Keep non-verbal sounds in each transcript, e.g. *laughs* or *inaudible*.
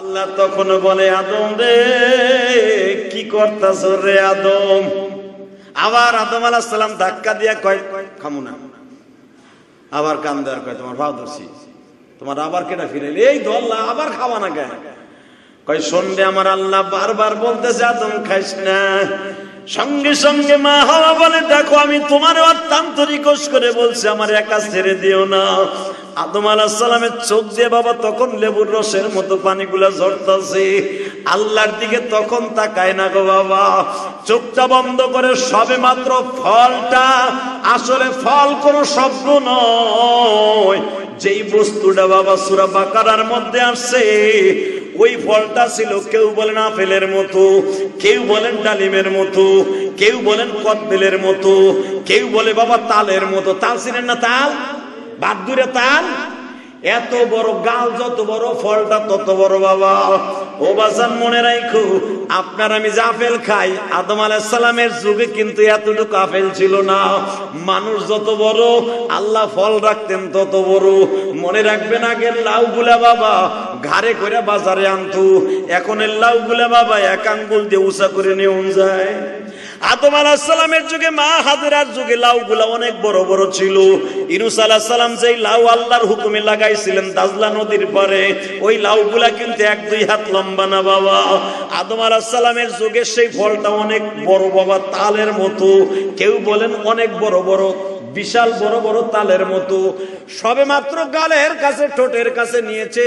আল্লাহ তখন বলে, আদম রে, কি করতাছ রে আদম? আবার আদম আলাহ সালাম ধাক্কা দিয়া কয়, খামু না। আবার কান দেওয়ার কয়, তোমার ভাব ধরছি। তোমার আবার কেটা ফিরে এই দল্লা আবার খাওয়া না কেন? কয় সন্ধ্যে আমার আল্লাহ, বারবার বলতেছে, আদম, খাইস না। সঙ্গে সঙ্গে মা হাওয়া বলে, দেখো, আমি তোমার অত্যন্ত রিকোয়েস্ট করে বলছি, আমার একা ছেড়ে দিও না। আদম আলাহ সালামের চোখ দিয়ে বাবা তখন লেবুর রসের মতো পানিগুলা ঝরতাছে। আল্লাহর দিকে তখন তাকায় না গো বাবা। চোখটা বন্ধ করে সবে মাত্র ফলটা আসলে ফল কোনো শব্দ নয়। যেই বস্তুটা বাবা সুরা বাকারার মধ্যে আসছে, ওই ফলটা ছিল কেউ বলেন আপেলের মতো, কেউ বলেন ডালিমের মতো, কেউ বলেন কদবেলের মতো, কেউ বলে বাবা তালের মতো। তাল ছিলেন না তাল? বাদ দূরে তাল এত বড় গাল, যত বড় ফলটা, তত বড় বাবা। ও বাসান মনে রাখো আপনার আমি জাফেল খাই। আদম আলাহিসাল্লামের যুগে কিন্তু এতটুকু আপেল ছিল না। মানুষ যত বড়, আল্লাহ ফল রাখতেন তত বড়। মনে রাখবেন আগে লাউ গুলা বাবা, ঘাড়ে করে বাজারে আনতো। এখন এর লাউ গুলা বাবা, এক আঙ্গুল দিয়ে উষা করে নিয়ে যায়। আদম আলাহিসাল্লামের যুগে, মা হাজেরার যুগে লাউ গুলা অনেক বড় বড় ছিল। ইনুস আলাহ সালাম যেই লাউ আল্লাহর হুকুমে লাগাইছিলেন দাজলা নদীর পরে ওই লাউ গুলা কিন্তু এক দুই হাত লম্বা না বাবা। আদম আলাহিসাল্লামের যুগে সেই ফলটা অনেক বড় বাবা, তালের মতো। কেউ বলেন অনেক বড় বড়, বিশাল বড় বড় তালের মতো। সবে মাত্র গালের কাছে, ঠোঁটের কাছে নিয়েছে।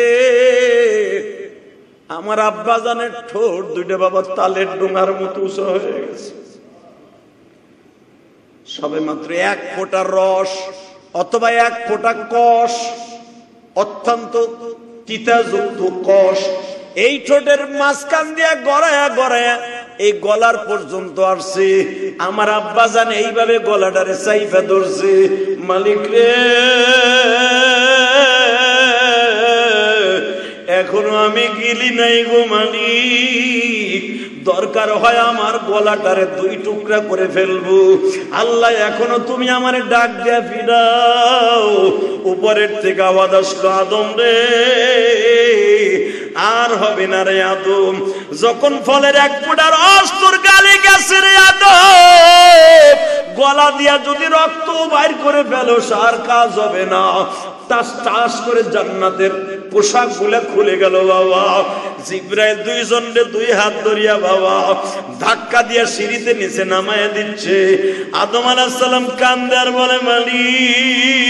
আমার আব্বা জানের ঠোঁট দুইটা বাবা তালের ডোঙার মতো উঁচু হয়ে গেছে। সবে মাত্র এক ফোঁটা রস অথবা এক ফোঁটা কষ, অত্যন্ত তিতাযুক্ত কষ। এই ঠোঁটের মাঝখান দিয়ে গড়ায়া গড়ায়া এই গলার পর্যন্ত আসছে। আমার আব্বা জানে এইভাবে গলাটারে চাইফা ধরছে। মালিক রে, এখনও আমি গিলি নাই গো মালিক। দরকার হয় আমার গলাটারে দুই টুকরা করে ফেলব। আল্লাহ, এখনও তুমি আমার ডাক দিয়া ফিরাও। উপরের থেকে আওয়াজ আসলো, আদম রে, আর হবে না রে আদম। যখন ফলের এক ফুটার অস্তর গালি গেছে রে আদম, গলা দিয়া যদি রক্ত বাইর করে ফেলো, সার কাজ হবে না। তাস টাস করে জান্নাতের পোশাকগুলা খুলে গেল, বাবা। জিব্রাইল দুইজন দুই হাত ধরিয়া, বাবা, ধাক্কা দিয়া সিঁড়িতে নিচে নামায় দিচ্ছে। আদম আলাহ সালাম কান্দার বলে, মালিক,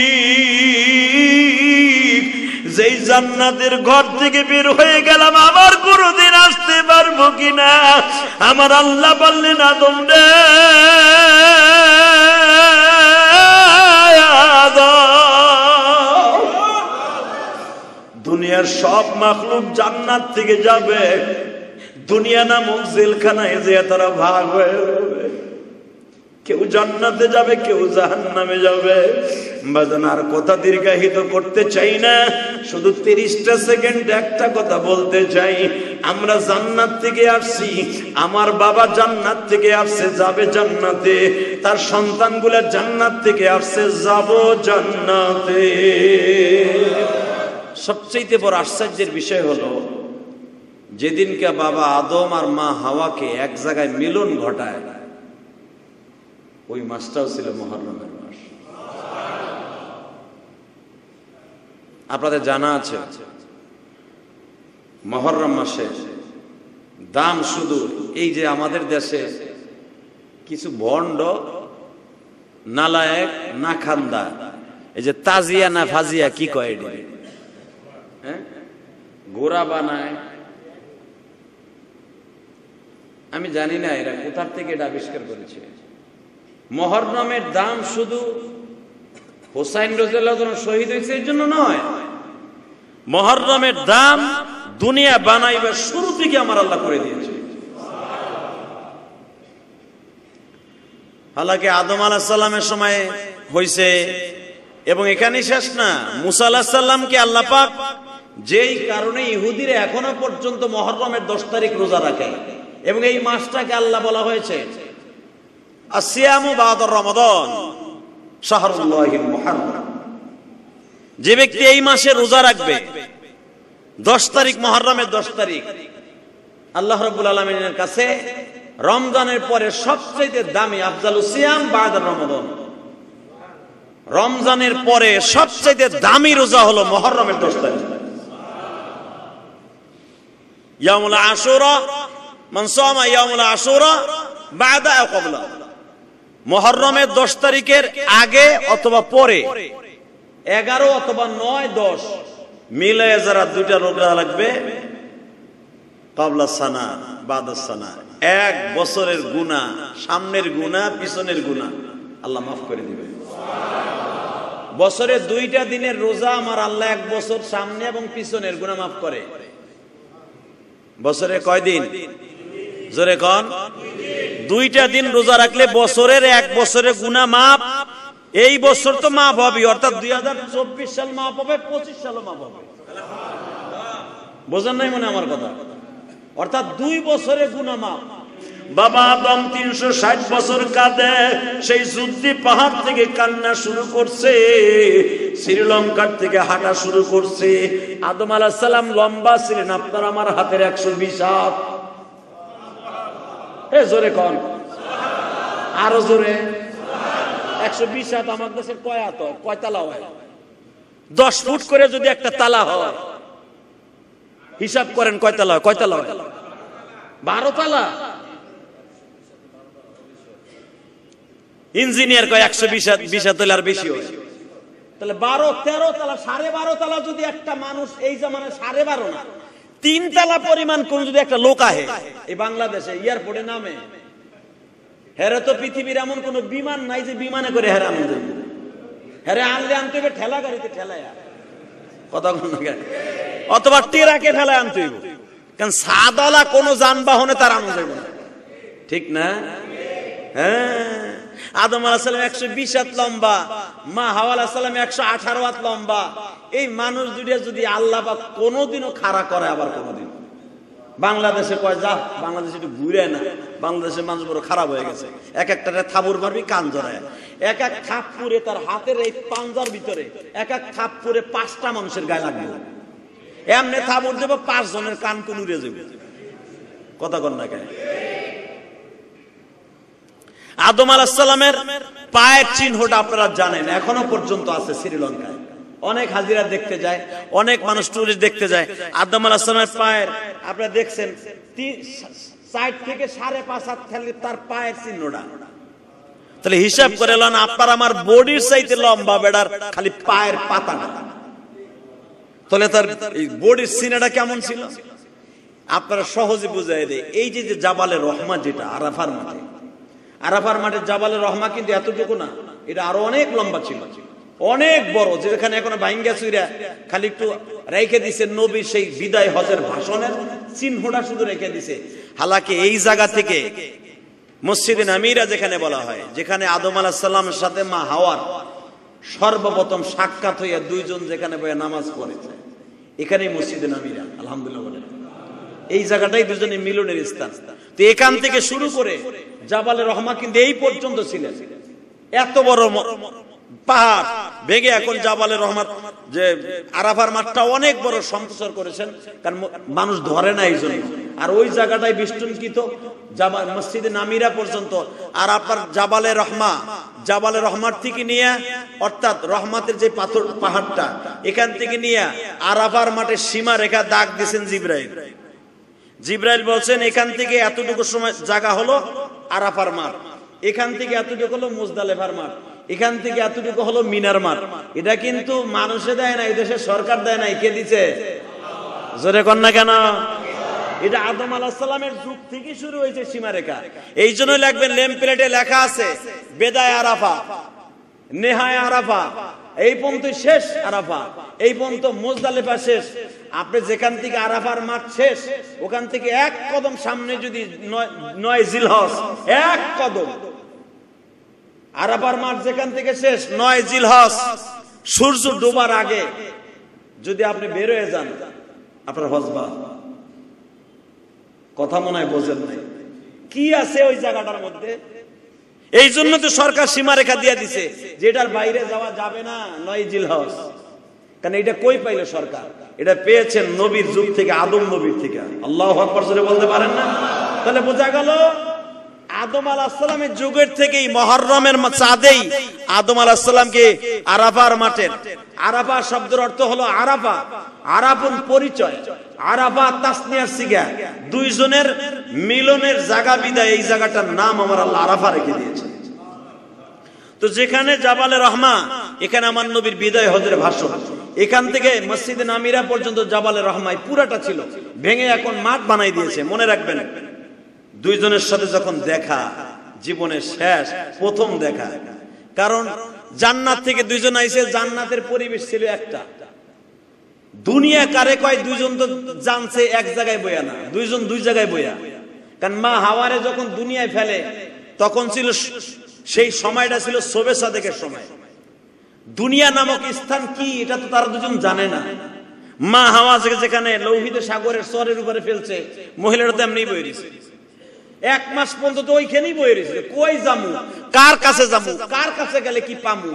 যেই জান্নাতের ঘর থেকে বের হয়ে গেলাম আবার কোনদিন আসতে পারব কিনা? আমার আল্লাহ বললেন, আদম রে। দুনিয়ার সব মাখলুক জান্নাত থেকে যাবে। দুনিয়া নামক জেলখানায় যে তারা ভাগ হয়ে কেউ জান্নাতে যাবে, কেউ জাহান নামে যাবে। বাজান, আর কথা দীর্ঘায়িত করতে চাই না। শুধু তিরিশটা সেকেন্ড একটা কথা বলতে চাই। আমরা জান্নাত থেকে আসছি, আমার বাবা জান্নাত থেকে আসছে, যাবে জান্নাতে। তার সন্তানগুলা জান্নাত থেকে আসছে, যাব জান্নাতে। সবচেয়ে বড় আশ্চর্যের বিষয় হলো, যেদিনকে বাবা আদম আর মা হাওয়াকে এক জায়গায় মিলন ঘটায়, ওই মাসটাও ছিল মহরমের মাস। আপনাদের জানা আছে, মহরম মাসে দাম শুধু এই যে আমাদের দেশে কিছু ভণ্ড নালায়ক, না খান্দা এই যে তাজিয়া, না ফাজিয়া, কি কয় হ্যাঁ? গোড়া বানায়। আমি জানি না এরা কোথার থেকে এটা আবিষ্কার করেছে। মহরমের দাম শুধু হোসাইন রোজাল্লাহ শহীদ হয়েছে এর জন্য নয়। মহরমের দাম দুনিয়া বানাইবার শুরু থেকে আমার আল্লাহ করে দিয়েছে। হালাকি আদম আলাহ সাল্লামের সময় হয়েছে এবং এখানে শেষ না। মুসা আল্লাহ সাল্লামকে আল্লাহ পাক যেই কারণে ইহুদিরা এখনও পর্যন্ত মহরমের দশ তারিখ রোজা রাখে। এবং এই মাসটাকে আল্লাহ বলা হয়েছে রমাদন মুহাররম। যে ব্যক্তি এই মাসে রোজা রাখবে, দশ তারিখ মহরমের দশ তারিখ, আল্লাহ রবুল আলমিনের কাছে রমজানের পরে সবচেয়ে দামি আফজাল সিয়াম বাদার রমজান রমজানের পরে সবচেয়ে দামি রোজা হলো মহরমের দশ তারিখ। ইয়ামুল আশুরা মান সামা ইয়ামুল আশুরা বাদা আও ক্বাবলা মহরমের দশ তারিখের আগে অথবা পরে? এগারো অথবা নয়, দশ। মিলে যারা দুইটা রোজা লাগবে কাবলা সানা সানা। এক বছরের সামনের পিছনের আল্লাহ করে বছরে দুইটা দিনের রোজা আমার আল্লাহ এক বছর সামনে এবং পিছনের গুণা মাফ করে। বছরে কয়দিন জোরে কন। দুইটা দিন রোজা রাখলে বছরের এক বছরের গুণা মাপ এই বছর তো মাপ হবে অর্থাৎ দুই হাজার চব্বিশ সাল মাপ হবে, পঁচিশ সালও মাপ হবে। বোঝেন নাই মনে আমার কথা? অর্থাৎ দুই বছরের গুণা মাপ বাবা আদম তিনশো ষাট বছর কাঁদে, সেই যুদ্ধি পাহাড় থেকে কান্না শুরু করছে, শ্রীলঙ্কার থেকে হাঁটা শুরু করছে। আদম আলাহ সালাম লম্বা ছিলেন, আপনার আমার হাতের একশো বিশ হাত। এ, জোরে কন। আরও জোরে। একশো বিশ হাত আমার দেশের কয় হাত? হয়? কয় তালা হয়? দশ ফুট করে যদি একটা তালা হয়, হিসাব করেন কয় তালা? কয় তালা হয়? বারো তালা? ইঞ্জিনিয়ার কয় একশো বিশ হাত, বিশ তাহলে বারো, তেরো তালা, সাড়ে বারো তালা যদি একটা মানুষ এই জামানে সাড়ে বারো না, তিন তালা পরিমাণ কোন যদি একটা লোক আহে, এই বাংলাদেশে এয়ারপোর্টে নামে, হেরে তো পৃথিবীর এমন কোন বিমান নাই যে বিমানে করে হেরে আনতে। হেরে আনলে আনতে হবে ঠেলা গাড়িতে ঠেলায়। কথা অথবা টেরাকে ঠেলায় আনতে হইব। কারণ সাদালা কোন যানবাহনে তার আনন্দ ঠিক না? হ্যাঁ। আদম আলাহাম একশো বিশ হাত লম্বা, মা হাওয়া আলাহাম একশো আঠারো হাত লম্বা। এই মানুষ দুটিয়া যদি আল্লাহ বা কোনোদিনও খাড়া করে, আবার কোনোদিন। বাংলাদেশে কয়, যা, বাংলাদেশে একটু ঘুরে না। বাংলাদেশের মানুষ বড় খারাপ হয়ে গেছে। এক একটা থাবুর মারবি, কান জড়ায় এক এক থাপ পুরে তার হাতের এই পাঞ্জার ভিতরে, এক এক থাপ পুরে পাঁচটা মানুষের গায়ে লাগবে। এমনি থাবুর দেবো পাঁচ জনের কান কোন উড়ে যাবে। কথা কন না কেন? আদম আলাহামের পায়ের চিহ্নটা আপনারা জানেন, এখনও পর্যন্ত আছে শ্রীলঙ্কায়। অনেক হাজিরা দেখতে যায়, অনেক মানুষ টুরিস্ট দেখতে যায়। আদম আলাহামের পায়ের, আপনারা দেখছেন থেকে সাড়ে পাঁচ হাত তার পায়ের চিহ্নটা। তাহলে হিসাব করে এলেন আপনার আমার বডির চাইতে লম্বা বেড়ার খালি পায়ের পাতা তাহলে তার বডির সিনেটা কেমন ছিল? আপনারা সহজে বুঝাই দেয়, এই যে জাবালে রহমা যেটা, আরাফার মাঠে আরাফার মাঠে জাবালের রহমা কিন্তু এতটুকু না। এটা আরও অনেক লম্বা ছিল। অনেক বড়, যেখানে এখন বাইঙ্গা চুইরা খালি একটু রেখে দিছে নবী সেই বিদায় হজের ভাষণের চিহ্নটা শুধু রেখে দিছে। হালাকি এই জায়গা থেকে মসজিদে নামিরা যেখানে বলা হয়, যেখানে আদম আলাহ সাল্লামের সাথে মা হাওয়ার সর্বপ্রথম সাক্ষাৎ হইয়া দুইজন যেখানে বয়ে নামাজ পড়েছে এখানেই মসজিদে নামিরা, আলহামদুলিল্লাহ এই জায়গাটাই দুজনে মিলনের স্থান। তো এখান থেকে শুরু করে জাবালে রহমা কিন্তু এই পর্যন্ত ছিলেন। এত বড় পাহাড় ভেঙে এখন জাবালে রহমান যে আরাফার মাঠটা অনেক বড় সম্প্রচার করেছেন, কারণ মানুষ ধরে না এই জন্য আর ওই জায়গাটায় বিষ্টুনকিত জাবাল মসজিদে নামিরা পর্যন্ত। আর আপনার জাবালে রহমা, জাবালে রহমার থেকে নিয়ে, অর্থাৎ রহমাতের যে পাথর পাহাড়টা, এখান থেকে নিয়ে আরাফার মাঠে সীমা রেখা দাগ দিয়েছেন জিব্রাহিম জিব্রাইল বলছেন, এখান থেকে এতটুকু সময় জায়গা হলো আরাফার মাঠ। এখান থেকে এতটুকু হলো মুজদালেফার মাঠ। এখান থেকে এতটুকু হলো মিনার মাঠ। এটা কিন্তু মানুষে দেয় না দেশের সরকার দেয় না। কে দিছে? জোরে কন না কেন? এটা আদম আলাহ সালামের যুগ থেকে শুরু হয়েছে সীমারেখা। এই জন্য লাগবেন লেম প্লেটে লেখা আছে, বেদায় আরাফা, নেহায় আরাফা। এই পর্যন্ত শেষ আরাফা, এই পর্যন্ত মোজদালেফা শেষ। আপনি যেখান থেকে আরাফার মাঠ শেষ, ওখান থেকে এক কদম সামনে যদি নয় জিলহস এক কদম। আরাফার মাঠ যেখান থেকে শেষ, নয় জিলহস সূর্য ডোবার আগে যদি আপনি বের হয়ে যান, আপনার হজবা কথা মনে হয় বোঝেন নাই। কি আছে ওই জায়গাটার মধ্যে? এই জন্য তো সরকার সীমারেখা দিয়ে দিছে, যেটার বাইরে যাওয়া যাবে না, নয় জিল হাউস কারণ এটা কই পাইলো সরকার? এটা পেয়েছেন নবীর যুগ থেকে, আদম নবীর থেকে। আল্লাহ বলতে পারেন না? তাহলে বোঝা গেল আদম আলাহিসাল্লামের যুগের থেকেই মহরমের চাঁদেই আদম আলাহিসাল্লামকে আরাফার মাঠের আরাফা শব্দের অর্থ হলো আরাফা। আরাফুন পরিচয়। দুইজনের মিলনের জায়গা বিদায়। এই জায়গাটার নাম আমার আল্লাহ আরাফা রেখে দিয়েছে। তো যেখানে জাবালে রহমা, এখানে আমার নবীর বিদায় হজের ভাষণ এখান থেকে মসজিদে নামিরা পর্যন্ত জাবালে রহমায় পুরাটা ছিল। ভেঙে এখন মাঠ বানাই দিয়েছে। মনে রাখবেন দুইজনের সাথে যখন দেখা, জীবনের শেষ, প্রথম দেখা। কারণ জান্নাত থেকে দুইজন আইসে, জান্নাতের পরিবেশ ছিল একটা। দুনিয়া কারে কয়, দুইজন তো জানছে এক জায়গায় বইয়া না, দুইজন দুই জায়গায় বইয়া। কারণ মা হাওয়ারে যখন দুনিয়ায় ফেলে, তখন ছিল সেই সময়টা ছিল সোবে সাদেকের সময়। দুনিয়া নামক স্থান কি, এটা তো তারা দুজন জানে না। মা হাওয়া যেখানে, লৌহিত সাগরের স্তরের উপরে ফেলছে, মহিলারা তো এমনি বই এক মাস পর্যন্ত ওইখানেই বয়ে রয়েছে। কই যামু কার কাছে যামু কার কাছে গেলে কি পামু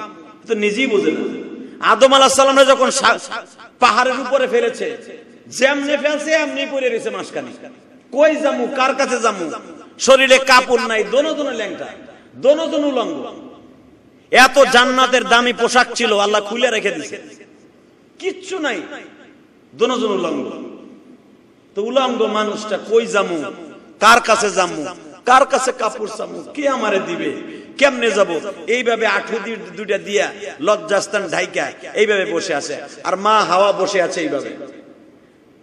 তো নিজেই বুঝে না। আদম আলাহ সাল্লামরা যখন পাহাড়ের উপরে ফেলেছে, যেমনি ফেলছে, এমনি পড়ে রয়েছে মাসখানি কই যামু কার কাছে যামু শরীরে কাপড় নাই, দোনো দোনো ল্যাংটা, দোনো দোনো উলঙ্গ এত জান্নাতের দামি পোশাক ছিল, আল্লাহ খুলে রেখে দিছে কিচ্ছু নাই, দোনো দোনো উলঙ্গ তো উলঙ্গ মানুষটা কই যামু কার কাছে যামু? কার কাছে কাপড় চামু? কে আমারে দিবে? কেমনে যাব? এইভাবে আঠু দুইটা দিয়া লজ্জাস্থান ঢাইকা এইভাবে বসে আছে। আর মা হাওয়া বসে আছে এইভাবে।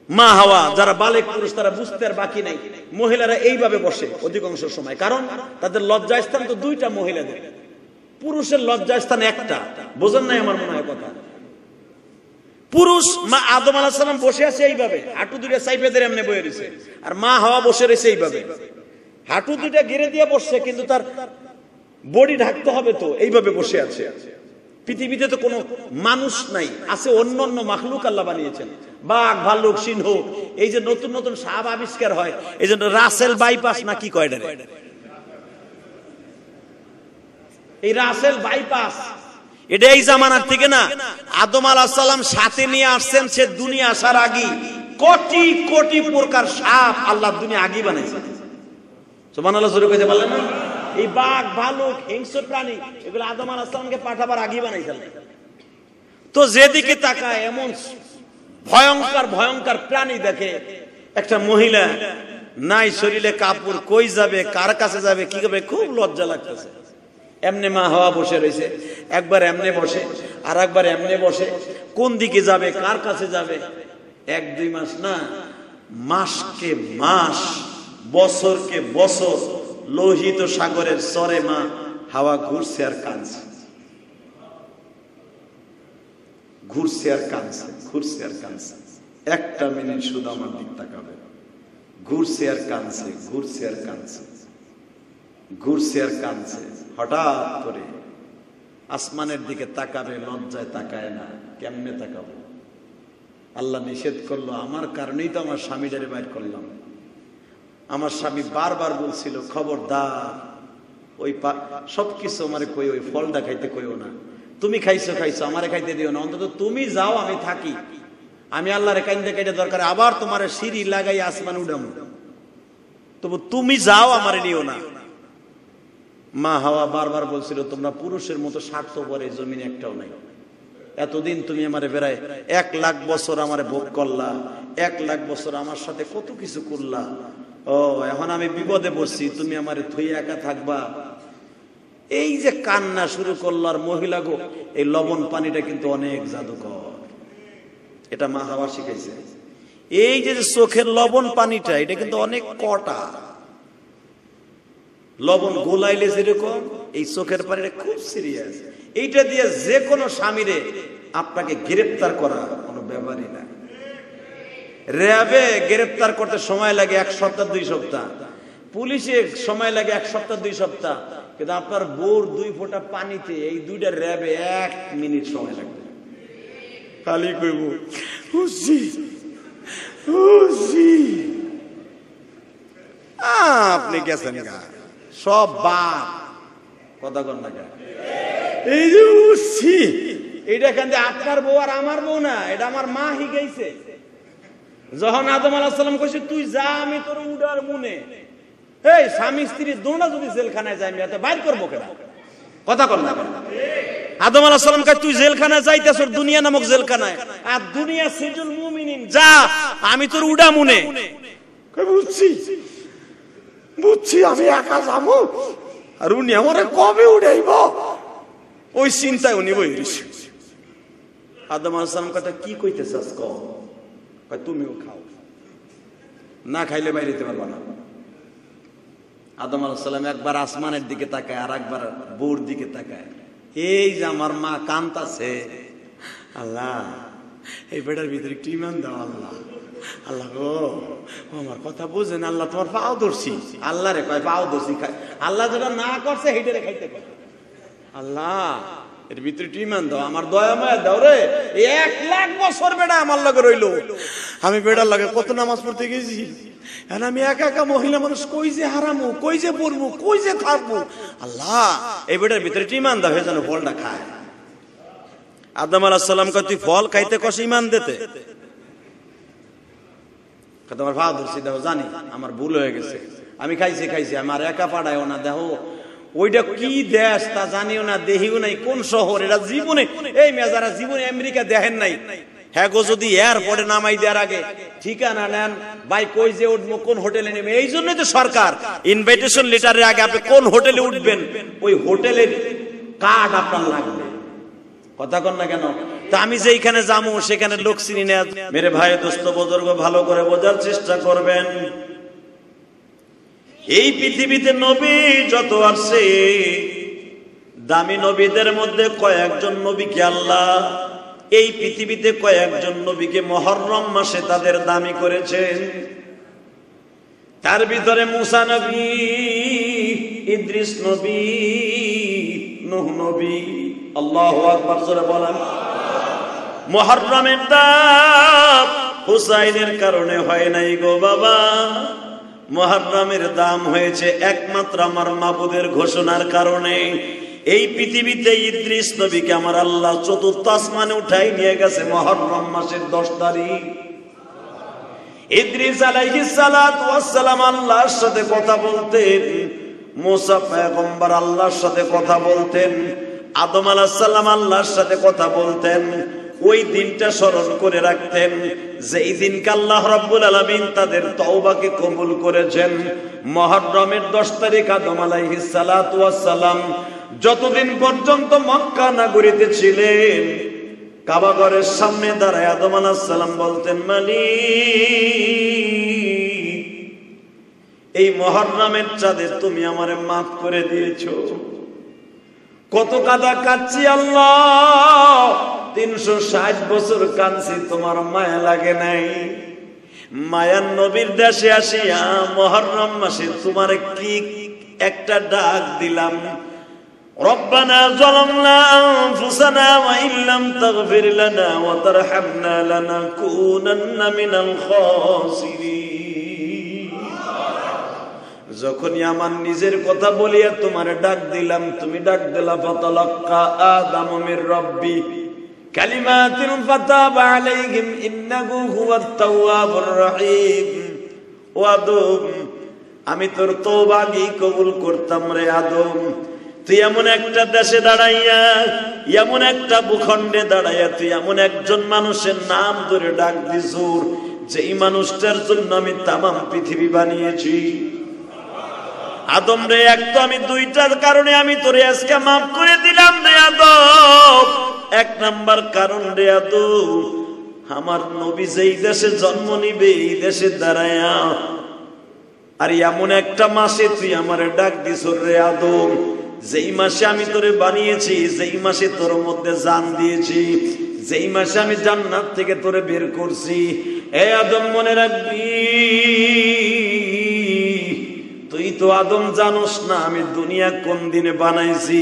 মা হাওয়া, যারা বালেক পুরুষ, তারা বুঝতে আর বাকি নাই। মহিলারা এইভাবে বসে অধিকাংশ সময়। কারণ তাদের লজ্জাস্থান তো দুইটা মহিলাদের। পুরুষের লজ্জাস্থান একটা। বোঝেন নাই আমার মনে হয় কথা? পুরুষ, মা আদম আলাহ সালাম বসে আছে এইভাবে। হাঁটু দুইটা সাইফেদের এমনি বয়ে রয়েছে। আর মা হাওয়া বসে রয়েছে এইভাবে। হাঁটু দুইটা গেড়ে দিয়ে বসছে, কিন্তু তার বডি ঢাকতে হবে তো, এইভাবে বসে আছে। পৃথিবীতে তো কোনো মানুষ নাই, আছে অন্য অন্য মাখলুক আল্লাহ বানিয়েছেন। বাঘ, ভাল্লুক, সিংহ, এই যে নতুন নতুন সাপ আবিষ্কার হয়, এই জন্য রাসেল বাইপাস না কি কয় এই রাসেল বাইপাস এটা এই জামানার থেকে না। আদম আলাহাল্লাম সাথে নিয়ে আসছেন সে দুনিয়া আসার আগে কোটি কোটি প্রকার সাপ আল্লাহ দুনিয়া আগে বানাইছে। সোমান আল্লাহ শুরু করতে পারলেন না? এই বাঘ, ভালুক প্রাণী, এগুলো আদম আলাহামকে পাঠাবার আগে বানাইছিলেন তো যেদিকে তাকায় এমন ভয়ঙ্কর ভয়ঙ্কর প্রাণী দেখে একটা মহিলা, নাই শরীরে কাপড়, কই যাবে, কার কাছে যাবে, কি করবে, খুব লজ্জা লাগতেছে। এমনি মা হাওয়া বসে রয়েছে। একবার এমনি বসে আর একবার এমনি বসে। কোন দিকে যাবে, কার কাছে যাবে? এক, দুই মাস না, মাসকে মাস, বছরকে বছর লোহিত সাগরের সরে মা হাওয়া ঘুরছে আর কাঁদছে। ঘুরছে আর কাঁদছে, ঘুরছে আর কাঁদছে। একটা মিনিট শুধু আমার দিক তাকাবে। ঘুরছে আর কাঁদছে, ঘুরছে আর কাঁদছে। ঘুরছে আর কাঁদছে। হঠাৎ করে আসমানের দিকে তাকাবে, লজ্জায় তাকায় না। কেমনে তাকাবো? আল্লাহ নিষেধ করল, আমার কারণেই তো আমার স্বামীটারে বাইর করলাম। আমার স্বামী বারবার বলছিল, খবরদার, ওই সবকিছু আমার কই, ওই ফলটা খাইতে কইও না। তুমি খাইছো খাইছো, আমারে খাইতে দিও না, অন্তত তুমি যাও, আমি থাকি। আমি আল্লাহরে কাইন্দে কাইতে দরকার, আবার তোমার সিঁড়ি লাগাই আসমান উডাম তবু তুমি যাও, আমারে নিও না। মা হাওয়া বারবার বলছিল, তোমরা পুরুষের মতো স্বার্থ পরে জমিন একটাও নাই। এতদিন তুমি আমারে বেড়ায় এক লাখ বছর আমারে ভোগ করলা, এক লাখ বছর আমার সাথে কত কিছু করলা। ও, এখন আমি বিপদে পড়ছি, তুমি আমারে থুই একা থাকবা। এই যে কান্না শুরু করল আর মহিলা গো, এই লবণ পানিটা কিন্তু অনেক জাদুকর। এটা মা হাওয়া শিখাইছে। এই যে চোখের লবণ পানিটা, এটা কিন্তু অনেক কটা। লবণ গোলাইলে যেরকম এই চোখের পানিটা খুব সিরিয়াস এইটা দিয়ে যে কোনো স্বামীরে আপনাকে গ্রেপ্তার করা কোনো ব্যাপারই না। র্যাবে গ্রেপ্তার করতে সময় লাগে এক সপ্তাহ দুই সপ্তাহ। পুলিশে সময় লাগে এক সপ্তাহ দুই সপ্তাহ। কিন্তু আপনার বোর দুই ফোঁটা পানিতে এই দুইটা র্যাবে এক মিনিট সময় লাগবে। খালি কইব আপনি গেছেন গা। সব বাপ কথা কন না এই যে উঠছি। এটা কিন্তু আপনার বউ আর আমার বউ না? এটা আমার মা হি হিগাইছে যখন আদম আলাহ সাল্লাম কইছে তুই যা আমি তোর উডার মনে। এই স্বামী স্ত্রী দোনা যদি জেলখানায় যাই আমি বাইর করব কেন? কথা কর না আদম আলাহ সাল্লাম কয় তুই জেলখানায় যাইতেছ দুনিয়া নামক জেলখানায়। আর দুনিয়া সিজুল মুমিনিন যা আমি তোর উডা মনে। কই বুঝছি বুঝছি, আমি একা যাব। আর উনি আমার কবে উড়াইব? ওই চিন্তায় উনি বই আদম আলাম কথা কি কইতেছাস ক? কয়, তুমিও খাও। না খাইলে না। আদম একবার আসমানের দিকে তাকায়, আর একবার বউর দিকে তাকায়। এই যে আমার মা কান্তাছে, আল্লাহ, এই বেটার ভিতরে কি মান দাও, আল্লাহ। আল্লাহ গো আমার কথা বুঝেন, আল্লাহ তোমার পাও ধরছি। আল্লাহ রে কয়, পাও ধরছি খাই আল্লাহ যেটা না করছে, হেঁটে খাইতে পারে। আল্লাহ, এর ভিতরে টিমান দাও, আমার দয়া মায়া দাও রে। এক লাখ বছর বেটা আমার লগে রইল। আমি বেটার লাগে কত নামাজ পড়তে গেছি। এখন আমি একা একা মহিলা মানুষ, কই যে হারামু, কই যে পড়ব, কই যে থাকব। আল্লাহ, এই বেটার ভিতরে টিমান দাও, হে যেন ফলটা খায়। আদম আলাহ সাল্লাম কয় ফল খাইতে কষ ইমান দিতে। তোমার ভাব ধরছি দেখো জানি, আমার ভুল হয়ে গেছে। আমি খাইছি খাইছি আমার একা পাড়ায় না দেখো ওইটা কি দেশ তা জানিও না, দেহিও নাই, কোন শহর? এটা জীবনে, এই মেজারা জীবনে আমেরিকা দেখেন নাই। হ্যাঁ গো, যদি এয়ারপোর্টে নামাই দেওয়ার আগে, ঠিকানা নেন, ভাই কই যে উঠবো, কোন হোটেলে নেবে? এই জন্যই তো সরকার। ইনভাইটেশন লেটারের আগে আপনি কোন হোটেলে উঠবেন? ওই হোটেলের কার্ড আপনার লাগবে। কথা কন না কেন? তা আমি যেখানে যাব সেখানে লোক চিনি না। মেরে ভাই দোস্ত বুজুর্গ, ভালো করে বোঝার চেষ্টা করবেন। এই পৃথিবীতে নবী যত আসছে দামি নবীদের মধ্যে কয়েকজন নবীকে আল্লাহ, এই পৃথিবীতে কয়েকজন নবীকে মহরম মাসে তাদের দামি করেছেন। তার ভিতরে মুসা নবী, ইদ্রিস নবী, নুহ নবী, আল্লাহ আকবর বলেন। মহরমের দাম হুসাইনের কারণে হয় নাই গো বাবা। মহরমের দাম হয়েছে একমাত্র আমার মাবুদের ঘোষণার কারণে। এই পৃথিবীতে ইদ্রিস নবীকে আমার আল্লাহ চতুর্থ আসমানে উঠাই নিয়ে গেছে মহরম মাসের দশ তারিখ। ইদ্রিস আলাইহিস সালাতু সালাম আল্লাহর সাথে কথা বলতেন, মুসা পয়গম্বর আল্লাহর সাথে কথা বলতেন, আদম আলাইহিস সালাম আল্লাহর সাথে কথা বলতেন ওই দিনটা স্মরণ করে রাখতেন যে এই দিনকে আল্লাহ রাব্বুল আলামিন তাদের তওবাকে কবুল করেছেন। মুহররমের 10 তারিখ আদম আলাইহিস সালাতু যতদিন পর্যন্ত মক্কা নগরীতে ছিলেন, কাবাগরের সামনে দাঁড়ায় আদম আলাইহিস সালাম বলতেন, মালিক, এই মহররমের চাঁদে তুমি আমারে মাফ করে দিয়েছ। কত কাদা কাচ্ছি আল্লাহ তিনশো ষাট বছর কাঁদছি তোমার মায়া লাগে নাই মায়ার নবীর দেশে আসিয়া মহরম মাসে তোমার কি একটা ডাক দিলাম ربنا ظلمنا أنفسنا وإن لم تغفر لنا وترحمنا لنكونن من الخاسرين যখনই আমার নিজের কথা বলিয়া তোমার ডাক দিলাম তুমি ডাক দিলা ফাতালাক্কা আদম মির রব্বি ফাতাবা আলাইহিম ইন্নাহু হুয়াত তাওয়াবুর রহিম। ও আদম, আমি তোর তওবা কি কবুল করতাম রে আদম। তুই এমন একটা দেশে দাঁড়াইয়া, এমন একটা ভূখণ্ডে দাঁড়াইয়া তুই এমন একজন মানুষের নাম ধরে ডাক দিছুর যেই মানুষটার জন্য আমি তামাম পৃথিবী বানিয়েছি। আদম রে, এক তো আমি দুইটার কারণে আমি তোরে আজকে মাফ করে দিলাম রে আদম। এক নাম্বার কারণ রে আদম আমার নবী যেই দেশে জন্ম নিবে, এই দেশে দাঁড়ায়া। আর এমন একটা মাসে তুই আমার ডাক দিস রে আদম যেই মাসে আমি তোরে বানিয়েছি, যেই মাসে তোর মধ্যে জান দিয়েছি, যেই মাসে আমি জান্নাত থেকে তোরে বের করছি। এ আদম মনে রাখবি তুই তো আদম জানোস না আমি দুনিয়া কোন দিনে বানাইছি।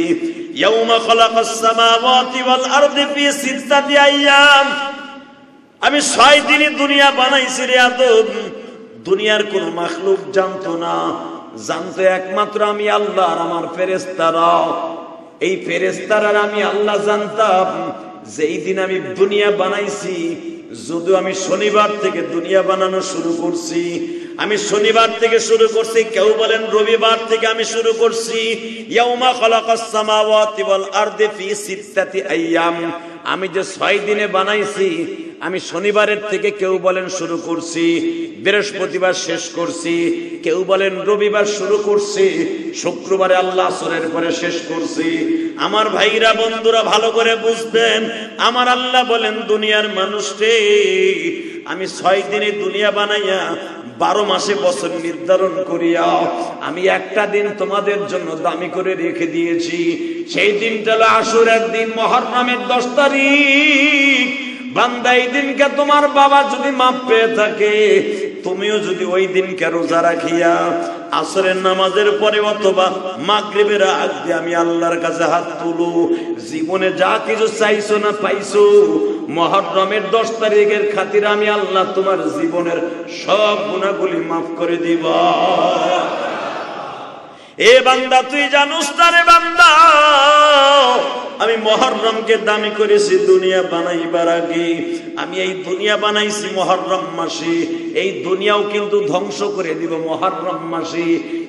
আমি ছয় দিনে দুনিয়া বানাইছি রে আদম। দুনিয়ার কোন মাখলুক জানতো না। জানতো একমাত্র আমি আল্লাহ আর আমার ফেরেস্তারা এই ফেরেস্তারা আমি আল্লাহ জানতাম যেই দিন আমি দুনিয়া বানাইছি। যদিও আমি শনিবার থেকে দুনিয়া বানানো শুরু করছি আমি শনিবার থেকে শুরু করছি, কেউ বলেন রবিবার থেকে আমি শুরু করছি। ইয়াউমা খালাকাস সামাওয়াতি ওয়াল আরদি ফি সিত্তাতি আইয়াম। আমি যে ছয় দিনে বানাইছি, আমি শনিবারের থেকে কেউ বলেন শুরু করছি, বৃহস্পতিবার শেষ করছি, কেউ বলেন রবিবার শুরু করছি, শুক্রবারে আল্লাহ আসরের পরে শেষ করছি। আমার ভাইরা, বন্ধুরা, ভালো করে বুঝবেন, আমার আল্লাহ বলেন, দুনিয়ার মানুষকে আমি ছয় দিনে দুনিয়া বানাইয়া বারো মাসে বছর নির্ধারণ করিয়া আমি একটা দিন তোমাদের জন্য দামি করে রেখে দিয়েছি। সেই দিনটা হলো আসুর একদিন মহরমের দশ তারিখ। বান্দা এই দিনকে তোমার বাবা যদি মাপ পেয়ে থাকে তুমিও যদি ওই দিনকে রোজা রাখিয়া আসরের নামাজের পরে অথবা মাগরিবের আগ দিয়ে আমি আল্লাহর কাছে হাত তুলো, জীবনে যা কিছু চাইছো না পাইছো, মহরমের দশ তারিখের খাতির আমি আল্লাহ তোমার জীবনের সব গুণাগুলি মাফ করে দিব। এ বান্দা, তুই জানুস তারে বান্দা আমি মহরমকে দামি করেছি দুনিয়া বানাইবার আগে। আমি এই দুনিয়া বানাইছি মহরম মাসে। এই দুনিয়াও কিন্তু ধ্বংস করে দিব মহরম মাসে।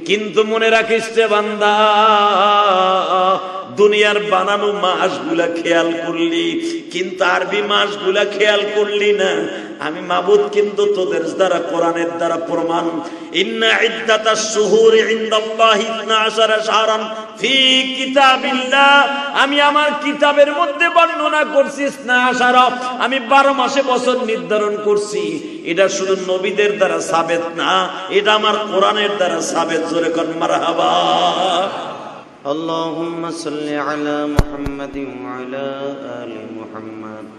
কিন্তু মনে রাখিস বান্দা, দুনিয়ার বানানো মাসগুলা খেয়াল করলি, কিন্তু আরবি মাসগুলা খেয়াল করলি না। আমি মাবুদ কিন্তু তোদের দ্বারা কোরআনের দ্বারা প্রমাণ ইন্না ইদ্দাতাশ শুহুরি ইনদাল্লাহি 12 শাহরান ফি কিতাবিল্লাহ আমি আমার কিতাবের মধ্যে বর্ণনা করছি না আসার আমি বারো মাসে বছর নির্ধারণ করছি এটা শুধু নবীদের দ্বারা সাবেত না এটা আমার কোরআনের দ্বারা সাবেত জোরে কর মারহাবা اللهم صل على محمد وعلى آل محمد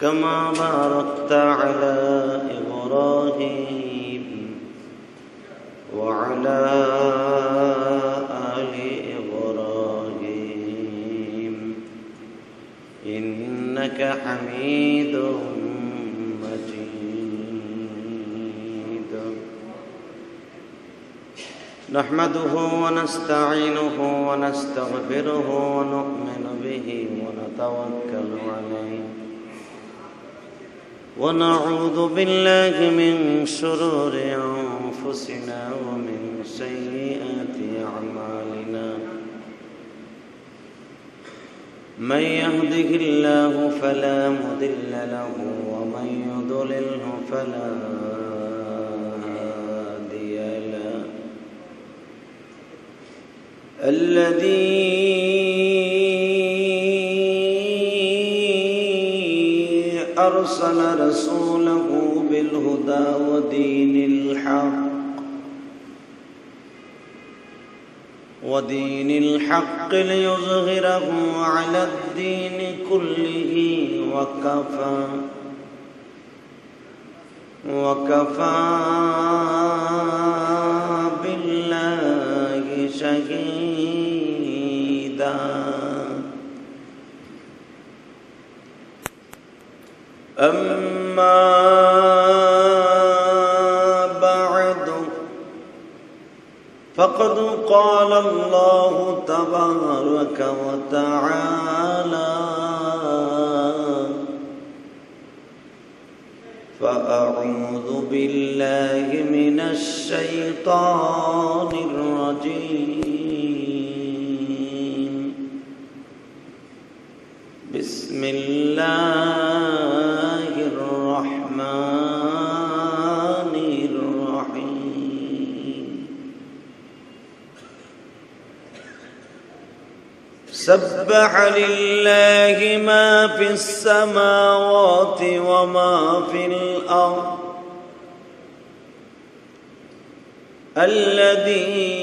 كما باركت على إبراهيم وعلى آل إبراهيم. إنك حميد مجيد. نحمده ونستعينه ونستغفره ونؤمن به ونتوكل عليه. ونعوذ بالله من شرور أنفسنا ومن سيئات أعمالنا. من يهده الله فلا مضل له ومن يضلله فلا هادي له. الذي أرسل رسوله بالهدى ودين الحق ودين الحق ليظهره على الدين كله وكفى وكفى بالله شهيدا. فقد قال الله تبارك وتعالى فأعوذ بالله من الشيطان الرجيم. سبح لله ما في السماوات وما في الأرض الذي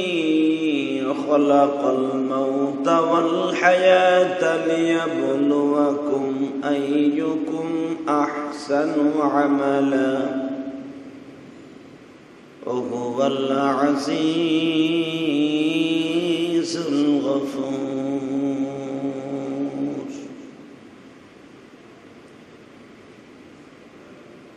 خلق الموت والحياة ليبلوكم أيكم أحسن عملا وهو العزيز الغفور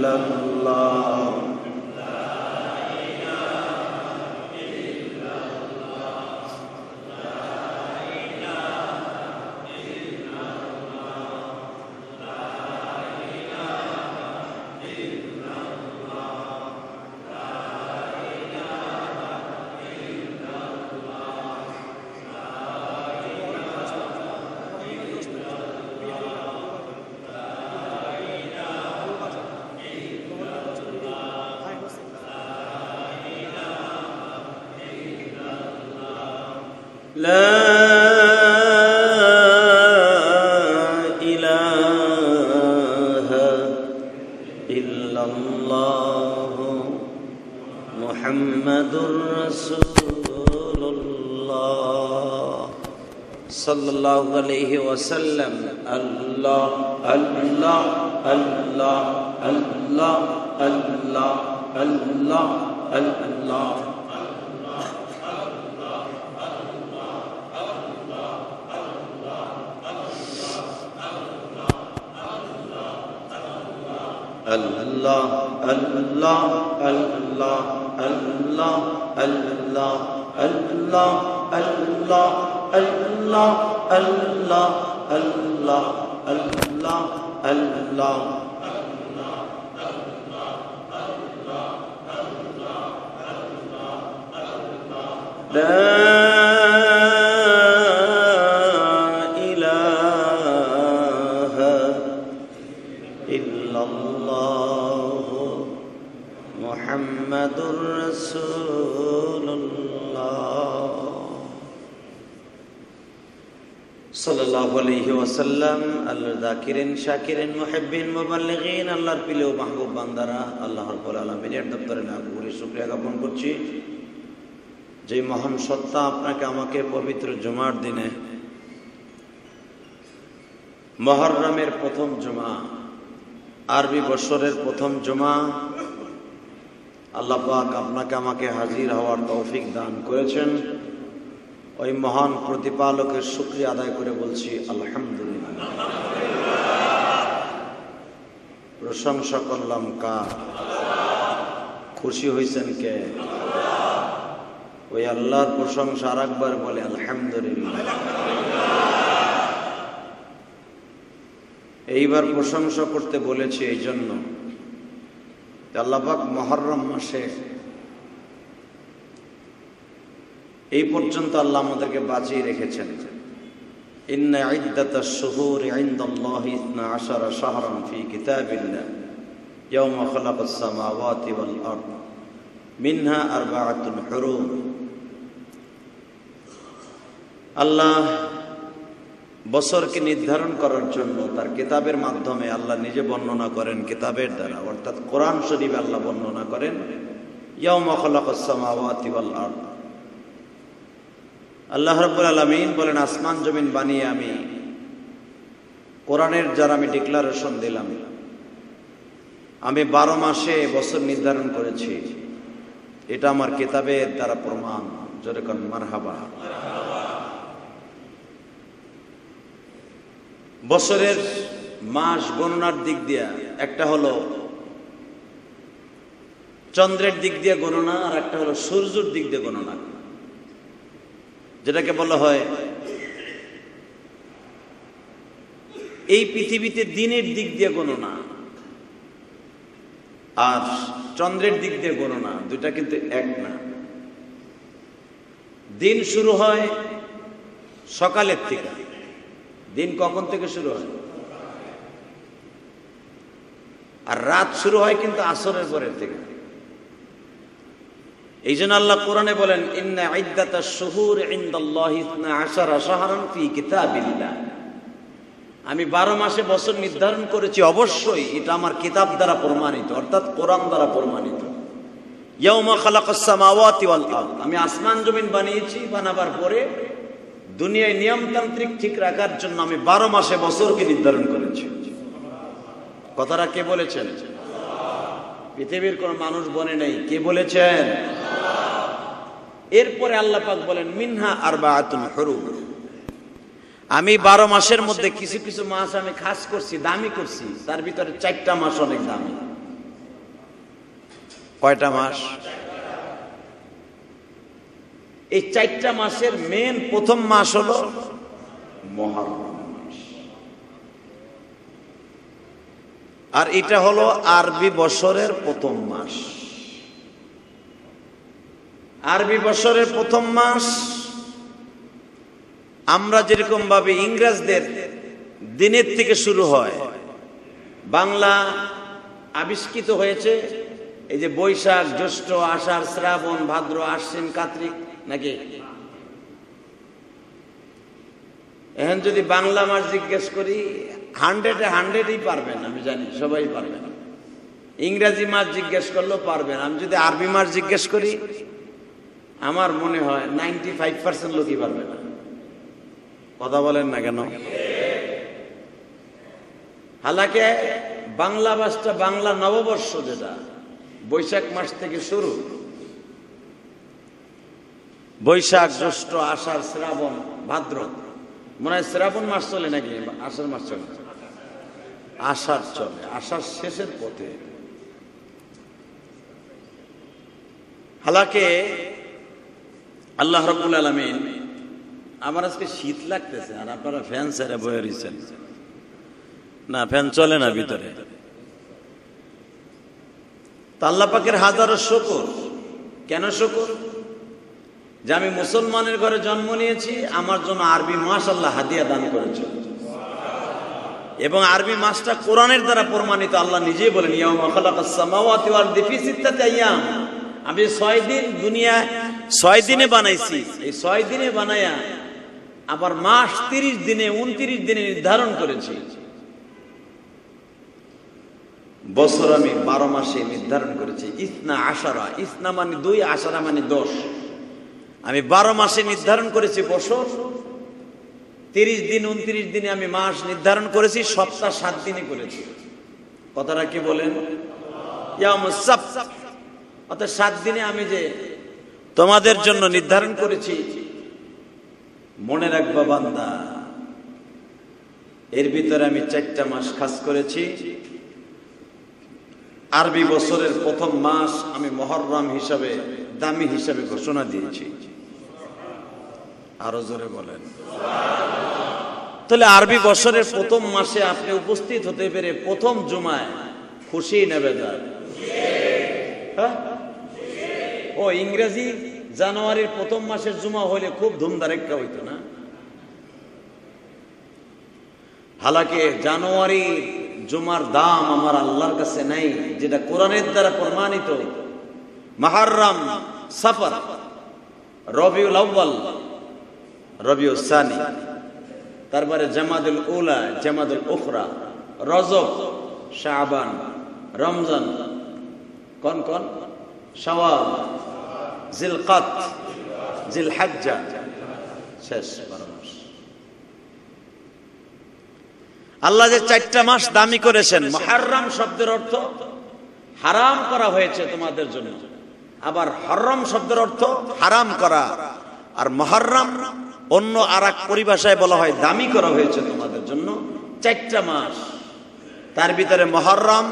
إلا الله. শাকিরিন, মুহিব্বিন, মুবাল্লিগিন, আল্লাহর প্রিয় মাহবুব বান্দারা, আল্লাহ রাব্বুল আলামিনের দপ্তরে না বলে শুকরিয়া জ্ঞাপন করছি। যে মহান সত্তা আপনাকে আমাকে পবিত্র জুমার দিনে মহররমের প্রথম জুমা, আরবি বৎসরের প্রথম জুমা, আল্লাহ পাক আপনাকে আমাকে হাজির হওয়ার তৌফিক দান করেছেন। ওই মহান প্রতিপালকের শুক্রিয়া আদায় করে বলছি, আলহামদুলিল্লাহ। প্রশংসা করলাম কা খুশি হয়েছেন কে? ওই আল্লাহর প্রশংসা আর একবার বলে, আলহামদুলিল্লাহ। এইবার প্রশংসা করতে বলেছি এই জন্য আল্লাপাক মহরম মাসে এই পর্যন্ত আল্লাহ আমাদেরকে বাঁচিয়ে রেখেছেন। إن عدة الشهور عند الله اثنا عشر شهرا في كتاب الله يوم خلق السماوات والأرض منها أربعة حروم আল্লাহ বছরকে নির্ধারণ করার জন্য তার কিতাবের মাধ্যমে আল্লাহ নিজে বর্ণনা করেন কিতাবের দ্বারা অর্থাৎ কোরআন শরীফ আল্লাহ বর্ণনা করেন ইয়াউমা খালাকাস সামাওয়াতি ওয়াল আরদ আল্লাহ রাব্বুল আলামিন বলেন, আসমান জমিন বানিয়ে আমি কোরআনের যারা আমি ডিক্লারেশন দিলাম, আমি বারো মাসে বছর নির্ধারণ করেছি। এটা আমার কিতাবের দ্বারা প্রমাণ। জোরে কন, মারহাবা। বছরের মাস গণনার দিক দিয়া একটা হলো চন্দ্রের দিক দিয়ে গণনা আর একটা হলো সূর্যের দিক দিয়ে গণনা। যেটাকে বলা হয় এই পৃথিবীতে দিনের দিক দিয়ে গণনা আর চন্দ্রের দিক দিয়ে গণনা দুইটা কিন্তু এক না। দিন শুরু হয় সকালের থেকে। দিন কখন থেকে শুরু হয়? আর রাত শুরু হয় কিন্তু আসরের পরের থেকে। এই জন্য আল্লাহ কোরআনে বলেন আমি বারো মাসে বছর নির্ধারণ করেছি, অবশ্যই এটা আমার কিতাব দ্বারা প্রমাণিত, অর্থাৎ কোরআন দ্বারা প্রমাণিত। আমি আসমান জমিন বানিয়েছি, বানাবার পরে দুনিয়ায় নিয়মতান্ত্রিক ঠিক রাখার জন্য আমি বারো মাসে বছরকে নির্ধারণ করেছি। কথাটা কে বলেছেন? পৃথিবীর কোন মানুষ বনে নেই। কে বলেছেন? এরপরে আল্লাহ পাক বলেন, মিনহা আর হরুম। আমি বারো মাসের মধ্যে কিছু কিছু মাস আমি খাস করছি, দামি করছি। তার ভিতরে চারটা মাস অনেক দামি। কয়টা মাস? এই চারটা মাসের মেন প্রথম মাস হলো মহারম। আর এটা হলো আরবি বছরের প্রথম মাস। আরবি বছরের প্রথম মাস, আমরা যেরকম ভাবে ইংরেজদের দিনের থেকে শুরু হয়, বাংলা আবিষ্কৃত হয়েছে, এই যে বৈশাখ, জ্যৈষ্ঠ, আষাঢ়, শ্রাবণ, ভাদ্র, আশ্বিন, কার্তিক, নাকি? এখন যদি বাংলা মাস জিজ্ঞেস করি হান্ড্রেডে হান্ড্রেডই পারবেন, আমি জানি, সবাই পারবেন। ইংরেজি মাস জিজ্ঞেস করলেও পারবেন। আমি যদি আরবি মাস জিজ্ঞেস করি, আমার মনে হয় নাইনটি ফাইভ পার্সেন্ট লোকই পারবে না। কথা বলেন না কেন? হালাকে বাংলা মাসটা বাংলা নববর্ষ যেটা, বৈশাখ মাস থেকে শুরু। বৈশাখ, জ্যৈষ্ঠ, আষাঢ়, শ্রাবণ, ভাদ্র। মনে হয় শ্রাবণ মাস চলে নাকি? আষাঢ় মাস চলে। আষাঢ় চলে আষাঢ় শেষের পথে। হালাকে আল্লাহ রবুল আলমিন, আমার আজকে শীত লাগতেছে, আর আপনারা ফ্যান সেরে বয়ে রয়েছেন না, ফ্যান চলে না ভিতরে। আল্লাহ পাকের হাজারো শকর। কেন শকর? যে আমি মুসলমানের ঘরে জন্ম নিয়েছি, আমার জন্য আরবি মাস আল্লাহ হাদিয়া দান করেছে। এবং আরবি মাসটা কোরআনের দ্বারা প্রমাণিত। আল্লাহ নিজেই বলেন আমি ছয় দিন দুনিয়া, ছয় দিনে বানাইছি। এই ছয় দিনে বানায়া আবার মাস তিরিশ দিনে, উনত্রিশ দিনে নির্ধারণ করেছি। বছর আমি বারো মাসে নির্ধারণ করেছি। ইসনা আশারা। ইসনা মানে দুই, আশারা মানে দশ। আমি বারো মাসে নির্ধারণ করেছি বছর। তিরিশ দিন, উনত্রিশ দিনে আমি মাস নির্ধারণ করেছি, সপ্তাহ সাত দিনে করেছি। কথাটা কি বলেন? অর্থাৎ সাত দিনে আমি যে তোমাদের জন্য নির্ধারণ করেছি, মনে রাখবা বান্দা, এর ভিতরে আমি চারটা মাস খাস করেছি। আরবি বছরের প্রথম মাস আমি মহরম হিসাবে, দামি হিসাবে ঘোষণা দিয়েছি। আরও জোরে বলেন। তাহলে আরবি বছরের প্রথম মাসে আপনি উপস্থিত হতে পেরে প্রথম জুমায় খুশি নেবে হ্যাঁ? ও, ইংরেজি জানুয়ারির প্রথম মাসের জুমা হইলে খুব ধুমধারেক্কা হইতো না? হালাকে জানুয়ারি জুমার দাম আমার আল্লাহর কাছে নাই, যেটা কোরআনের দ্বারা প্রমাণিত। মাহারাম, সাফার, রবিউল আউ্বাল রবিউল সানি। তারপরে জামাদুল উলা, জামাদুল উখরা, রজব শাহবান রমজান, কোন কোন? সওয়াল জিলকাত, জিলহাজ্জা। শেষ বারো মাস আল্লাহ যে চারটা মাস দামি করেছেন মহারাম শব্দের অর্থ হারাম করা হয়েছে তোমাদের জন্য। আবার হরম শব্দের অর্থ হারাম করা। আর মহারাম অন্য আর পরিভাষায় বলা হয় দামি করা হয়েছে তোমাদের জন্য চারটা মাস। তার ভিতরে মহরম,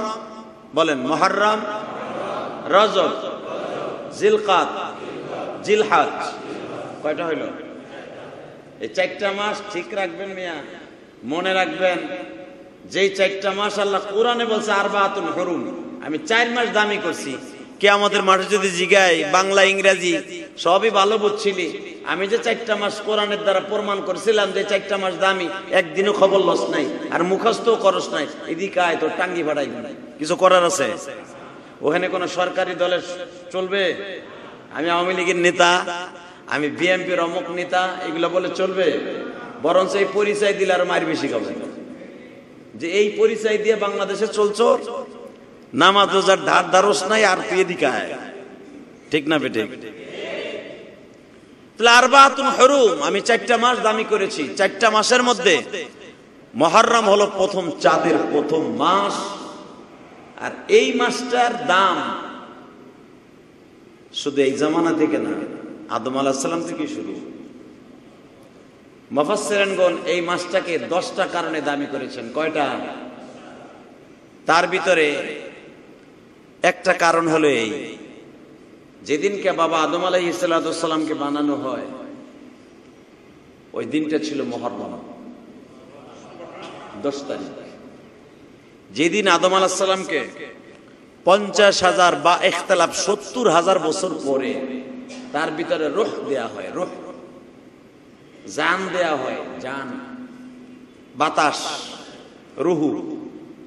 বলেন মহরম, রজব, জিলকাত, জিলহাজ। কয়টা হইল? এই চারটা মাস ঠিক রাখবেন মিয়া, মনে রাখবেন, যেই চারটা মাস আল্লাহ কোরআনে বলছে আর বাহাতুন হরুম। আমি চার মাস দামি করছি। কে আমাদের মাঠে যদি জিগায় বাংলা, ইংরাজি, সবই ভালো বুঝছিলি। আমি যে চারটা মাস কোরআনের দ্বারা প্রমাণ করেছিলাম যে চারটা মাস দামি, একদিনও খবর লস নাই, আর মুখস্থ করস নাই। এদিকে আয়, তোর টাঙ্গি ভাড়াই কিছু করার আছে? ওখানে কোন সরকারি দলের চলবে? আমি আওয়ামী লীগের নেতা, আমি বিএনপির অমুক নেতা, এগুলো বলে চলবে? বরঞ্চ এই পরিচয় দিলে আর মার বেশি খাবে। যে এই পরিচয় দিয়ে বাংলাদেশে চলছো নামাজ রোজার ধার ধারস নাই, আর তুই এদিকে ঠিক না বেটে আমি চারটা মাস দামি করেছি। চারটা মাসের মধ্যে মহরম হলো প্রথম চাঁদের প্রথম মাস। আর এই মাসটার দাম শুধু এই জামানা থেকে না, আদম আলাহিসাল্লাম থেকে শুরু। মফাসেরানগণ এই মাসটাকে দশটা কারণে দামি করেছেন। কয়টা? তার ভিতরে একটা কারণ হলো এই। যেদিনকে বাবা আদম আলাই ইসালাতামকে বানানো হয়, ওই দিনটা ছিল মহরম। দশ তারিখ। যেদিন আদম আলাহাল্লামকে পঞ্চাশ হাজার বা একতালাপ সত্তর হাজার বছর পরে তার ভিতরে রোহ দেয়া হয়, রোহ। জান দেয়া হয়, জান। বাতাস, রুহু।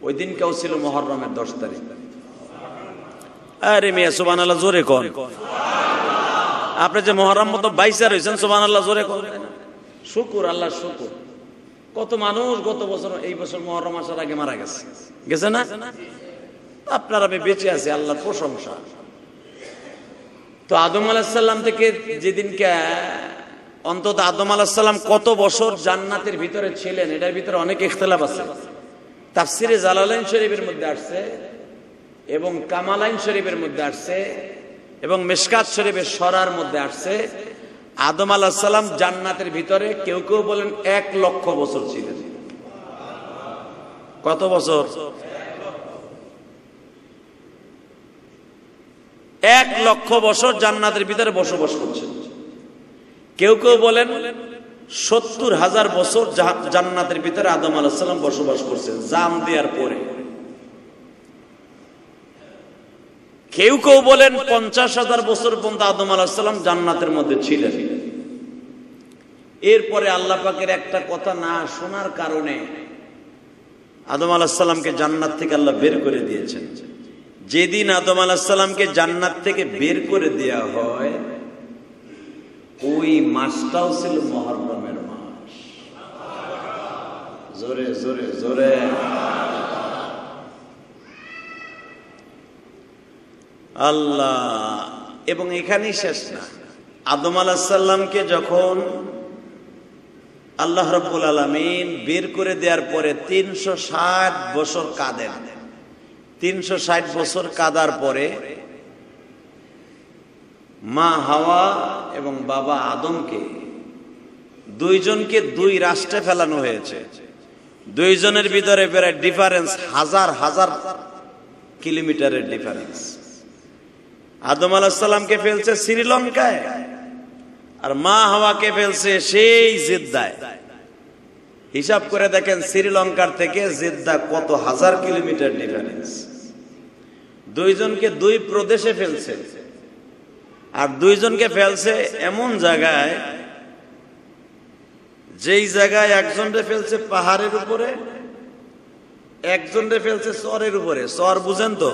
ওই দিনকেও ছিল মহরমের দশ তারিখ। আরে মিয়া সুবান আল্লাহ জোরে কন। আপনি যে মহরম মতো বাইশা রয়েছেন সুবান আল্লাহ জোরে কন। শুকুর, আল্লাহ শুকুর। কত মানুষ গত বছর, এই বছর মহরম আসার আগে মারা গেছে। গেছে না? আপনার আমি বেঁচে আছি, আল্লাহর প্রশংসা। তো আদম আলাহিসাল্লাম থেকে যেদিনকে, অন্তত আদম আলাহিসাল্লাম কত বছর জান্নাতের ভিতরে ছিলেন, এটার ভিতরে অনেক ইখতলাফ আছে। তাফসিরে জালালাইন শরীফের মধ্যে আসছে এবং কামালাইন শরীফের মধ্যে আসছে এবং মেশকাত শরীফের সরার মধ্যে আসছে। আদম আলাহ সাল্লাম জান্নাতের ভিতরে কেউ কেউ বলেন এক লক্ষ বছর ছিলেন। কত বছর? এক লক্ষ বছর জান্নাতের ভিতরে বসবাস করছেন। কেউ কেউ বলেন সত্তর হাজার বছর জান্নাতের ভিতরে আদম আলাহ সাল্লাম বসবাস করছেন জাম দেওয়ার পরে। কেউ কেউ বলেন পঞ্চাশ হাজার বছর পর্যন্ত আদম আলাহিসাল্লাম জান্নাতের মধ্যে ছিলেন। এরপরে আল্লাহ পাকের একটা কথা না শোনার কারণে আদম আলাহিসাল্লামকে জান্নাত থেকে আল্লাহ বের করে দিয়েছেন। যেদিন আদম আলাহিসাল্লামকে জান্নাত থেকে বের করে দেয়া হয়, ওই মাসটাও ছিল মহরমের মাস। জোরে জোরে জোরে। আল্লাহ। এবং এখানেই শেষ না। আদম আলাহাল্লামকে যখন আল্লাহ রব্বুল আলমিন বের করে দেওয়ার পরে তিনশো ষাট বছর কাঁদেন। তিনশো ষাট বছর কাদার পরে মা হাওয়া এবং বাবা আদমকে দুইজনকে দুই রাষ্ট্রে ফেলানো হয়েছে। দুইজনের ভিতরে প্রায় ডিফারেন্স হাজার হাজার কিলোমিটারের ডিফারেন্স আদম আলাহিসাল্লামকে ফেলছে শ্রীলঙ্কায়, আর মা হাওয়াকে ফেলছে সেই জিদ্দায়। হিসাব করে দেখেন শ্রীলঙ্কার থেকে জিদ্দা কত হাজার কিলোমিটার ডিফারেন্স দুইজনকে দুই প্রদেশে ফেলছে, আর দুইজনকে ফেলছে এমন জায়গায়, যেই জায়গায় একজনরে ফেলছে পাহাড়ের উপরে, একজনরে ফেলছে চরের উপরে। চর বুঝেন তো?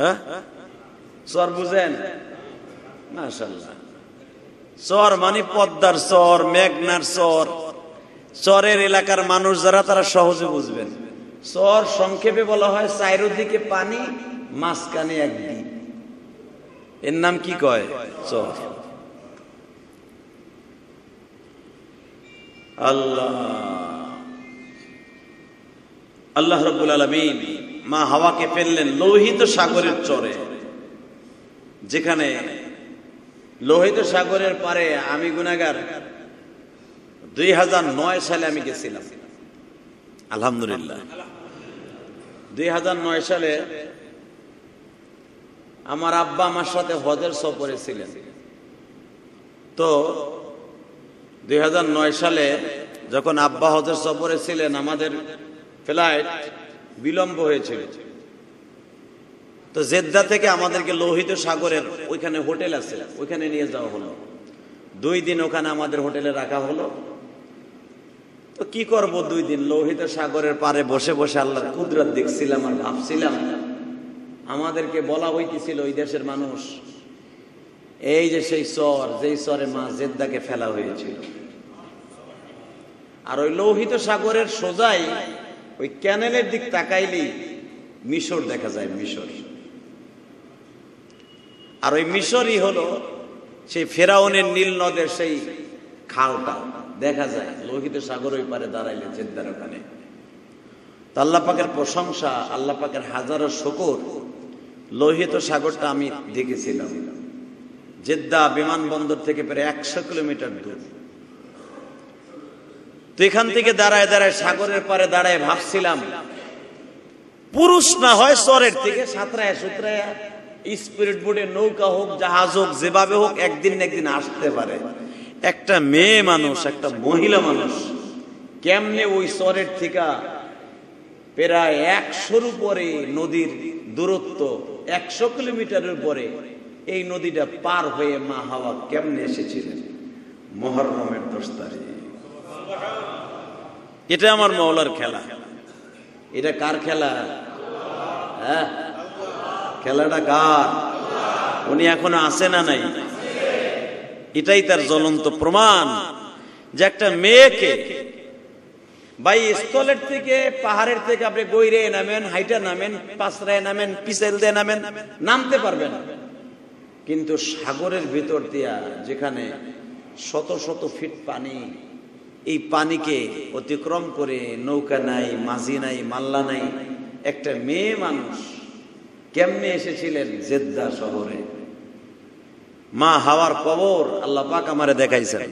হ্যাঁ? চর বুঝেন? চর মানে পদ্মার চর, মেঘনার চর। চরের এলাকার মানুষ যারা, তারা সহজে বুঝবেন। চর সংক্ষেপে বলা হয় চারিদিকে পানি, মাঝখানে এক দ্বীপ। এর নাম কি কয়? চর। আল্লাহ। আল্লাহ রব্বুল আলমিন মা হাওয়াকে ফেললেন লোহিত সাগরের চরে। যেখানে লোহিত সাগরের পারে আমি গুনাগার দুই হাজার নয় সালে আমি গেছিলাম। আলহামদুলিল্লাহ। দুই হাজার নয় সালে আমার আব্বা আমার সাথে হজের সফরে ছিলেন। তো দুই হাজার নয় সালে যখন আব্বা হজের সফরে ছিলেন, আমাদের ফ্লাইট বিলম্ব হয়েছিল। তো জেদ্দা থেকে আমাদেরকে লোহিত সাগরের ওইখানে হোটেল আছে, ওইখানে নিয়ে যাওয়া হলো। দুই দিন ওখানে আমাদের হোটেলে রাখা হলো। তো কি করব দুই দিন? লোহিত সাগরের পারে বসে বসে আল্লাহর কুদরত দেখছিলাম আর ভাবছিলাম, আমাদেরকে বলা হইতেছিল ওই দেশের মানুষ, এই যে সেই চর, যেই চরে মা জেদ্দাকে ফেলা হয়েছিল। আর ওই লোহিত সাগরের সোজাই ওই ক্যানেলের দিক তাকাইলেই মিশর দেখা যায়, মিশর। আর ওই মিশরই হলো সেই ফেরাউনের নীল নদের সেই খালটা। দেখা যায়, লোহিত সাগর ওই পারে দাঁড়াইলে জেদ্দার ওখানে। আল্লাহ পাকের প্রশংসা, আল্লাহ পাকের হাজারো শকর। লোহিত সাগরটা আমি দেখেছিলাম। জেদ্দা বিমানবন্দর থেকে প্রায় একশো কিলোমিটার দূর। তো এখান থেকে দাঁড়ায় দাঁড়ায় সাগরের পারে দাঁড়ায় ভাবছিলাম, পুরুষ না হয় চরের থেকে সাঁতরায় সুতরায় স্পিরিট বোর্ডে নৌকা হোক, জাহাজ হোক, যেভাবে হোক, একদিন একদিন আসতে পারে। একটা মেয়ে মানুষ, একটা মহিলা মানুষ, কেমনে ওই চরের থেকে প্রায় একশোর উপরে নদীর দূরত্ব, একশো কিলোমিটারের পরে এই নদীটা পার হয়ে মা হাওয়া কেমনে এসেছিলেন? মহরমের দশ এটা আমার মৌলার খেলা। এটা কার খেলা? হ্যাঁ? খেলাটা কার? উনি এখনও আসে না নাই? এটাই তার জ্বলন্ত প্রমাণ যে একটা মেয়েকে ভাই স্থলের থেকে, পাহাড়ের থেকে আপনি গৈরে নামেন, হাইটা নামেন পাঁচরায় নামেন পিসেল দিয়ে নামেন, নামতে পারবেন। কিন্তু সাগরের ভিতর দিয়া যেখানে শত শত ফিট পানি, এই পানিকে অতিক্রম করে নৌকা নাই, মাঝি নাই, মাল্লা নাই, একটা মেয়ে মানুষ কেমনে এসেছিলেন জেদ্দা শহরে? মা হাওয়ার কবর আল্লাহ পাক আমারে দেখাইছেন।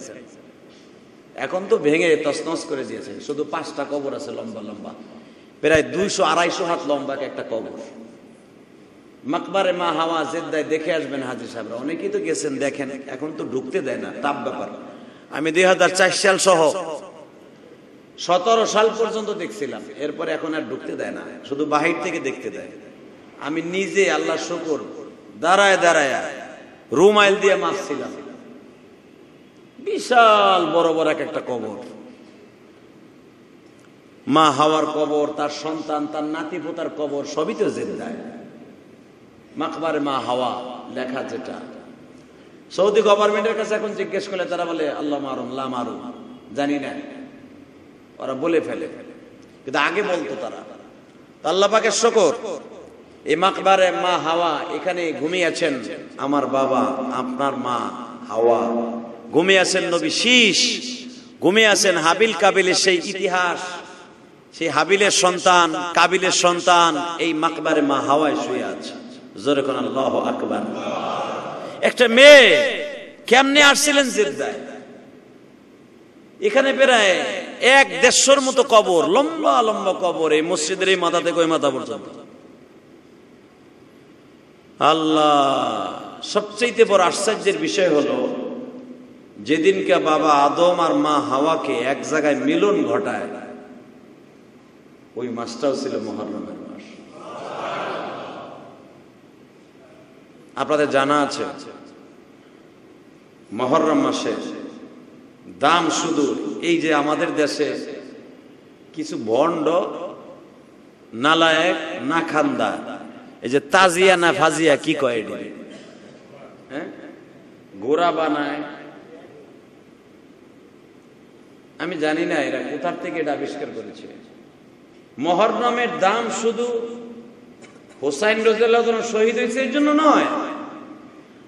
এখন তো ভেঙে তসনস করে দিয়েছে। শুধু পাঁচটা কবর আছে লম্বা লম্বা। প্রায় দুইশো, আড়াইশো হাত লম্বা একটা কবর। মাকবারে মা হাওয়া জেদ্দায় দেখে আসবেন হাজির সাহেবরা। অনেকেই তো গেছেন, দেখেন, এখন তো ঢুকতে দেয় না, তাপ ব্যাপার। আমি দুই হাজার চার সাল সহ সতেরো সাল পর্যন্ত দেখছিলাম। এরপরে এখন আর ঢুকতে দেয় না, শুধু বাহির থেকে দেখতে দেয়। আমি নিজে আল্লাহ শুকুর। দাঁড়ায় দাঁড়ায়। রুমাইল দিয়ে মারছিলাম। বিশাল বড় বড় এক একটা কবর। মা হাওয়ার কবর, তার সন্তান, তার নাতি পোতার কবর, সবই তো মাকবারে মা হাওয়া, লেখা যেটা। সৌদি গভর্নমেন্টের কাছে এখন জিজ্ঞেস করলে তারা বলে, আল্লাহ মারুম, লা মারুম, জানি না। ওরা বলে ফেলে। কিন্তু আগে বলতো তারা। আল্লাহ পাকের শকর। এই মাকবারে মা হাওয়া, এখানে ঘুমিয়েছেন আমার বাবা, আপনার মা হাওয়া। ঘুমিয়ে আছেন নবী শীষ ঘুমিয়ে আছেন হাবিল কাবিলের সেই ইতিহাস, সেই হাবিলের সন্তান, কাবিলের সন্তান, এই মাকবারে মা হাওয়ায় শুয়ে আছে। জোরে কোন আল্লাহ আকবার। একটা মেয়ে কেমনে আসছিলেন জেদ্দায়? এখানে প্রায় এক দেড়শোর মতো কবর, লম্বা লম্বা কবর, এই মসজিদের এই মাথা থেকে ওই মাথা পর্যন্ত। আল্লাহ সবচেয়ে বড় আশ্চর্যের বিষয় হলো, যেদিনকে বাবা আদম আর মা হাওয়াকে এক জায়গায় মিলন ঘটায়, ওই মাসটাও ছিল মহরমের মাস। আপনাদের জানা আছে, মহরম মাসে দাম শুধু এই যে আমাদের দেশে কিছু ভণ্ড নালায়ক না খান্দা এই যে তাজিয়া না ফাজিয়া কি কয় এটি? হ্যাঁ? গোড়া বানায়। আমি জানি না এরা কোথার থেকে এটা আবিষ্কার করেছে। মহরমের দাম শুধু হোসাইন রোজাল্লাহ শহীদ হয়েছে এর জন্য নয়।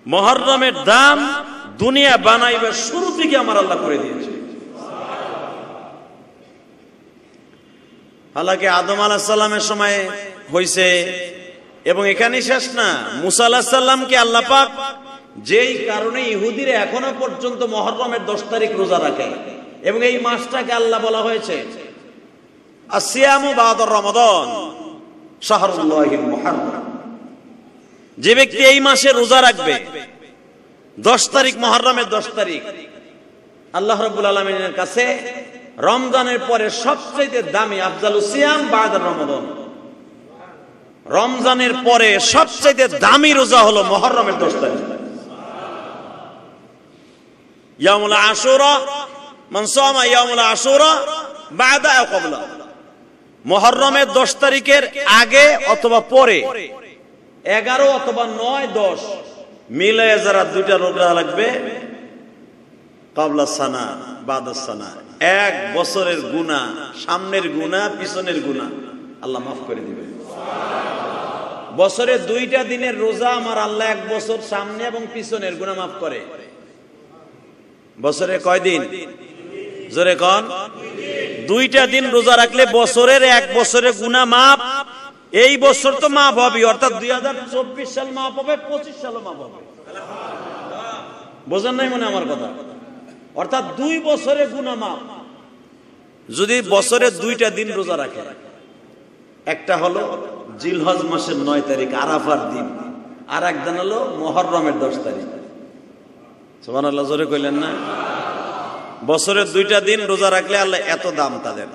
মহরমের দাম দুনিয়া বানাইবার শুরু থেকে আমার আল্লাহ করে দিয়েছে। হালাকি আদম আলাহ সাল্লামের সময় হয়েছে এবং এখানে শেষ না। মুসা আল্লাহ পাক যেই কারণে ইহুদিরা এখনও পর্যন্ত মহরমের দশ তারিখ রোজা রাখে। এবং এই মাসটাকে আল্লাহ বলা হয়েছে যে ব্যক্তি এই মাসে রোজা রাখবে, দশ তারিখ মহরমের দশ তারিখ, আল্লাহ রবুল আলমিনের কাছে রমজানের পরে সবচেয়ে দামি আফজাল সিয়াম বাদর রমাদন। রমজানের পরে সবচেয়ে দামি রোজা হলো মহরমের দশ তারিখ। মহরমের দশ তারিখের আগে অথবা পরে, এগারো অথবা নয় দশ মিলে যারা দুইটা রোজা লাগবে কাবলা সানা, বাদা সানা। এক বছরের গুণা সামনের গুণা পিছনের গুণা আল্লাহ মাফ করে দিবে বছরে দুইটা দিনের রোজা আমার আল্লাহ এক বছর সামনে এবং পিছনের গুণা মাফ করে। বছরে কয় দিন? জোরে কন। দুইটা দিন রোজা রাখলে বছরের এক বছরে গুণা মাপ এই বছর তো মাপ হবে অর্থাৎ দুই হাজার চব্বিশ সাল মাপ হবে, পঁচিশ সালও মাপ হবে। বোঝেন নাই মনে আমার কথা? অর্থাৎ দুই বছরে গুণা মাপ যদি বছরে দুইটা দিন রোজা রাখে, একটা হলো জিলহজ মাসের নয় তারিখ আরাফার দিন। আর একদিন হলো মহরমের দশ তারিখ। সোমান আল্লাহ জোরে কইলেন না? বছরের দুইটা দিন রোজা রাখলে আল্লাহ এত দাম তাদের।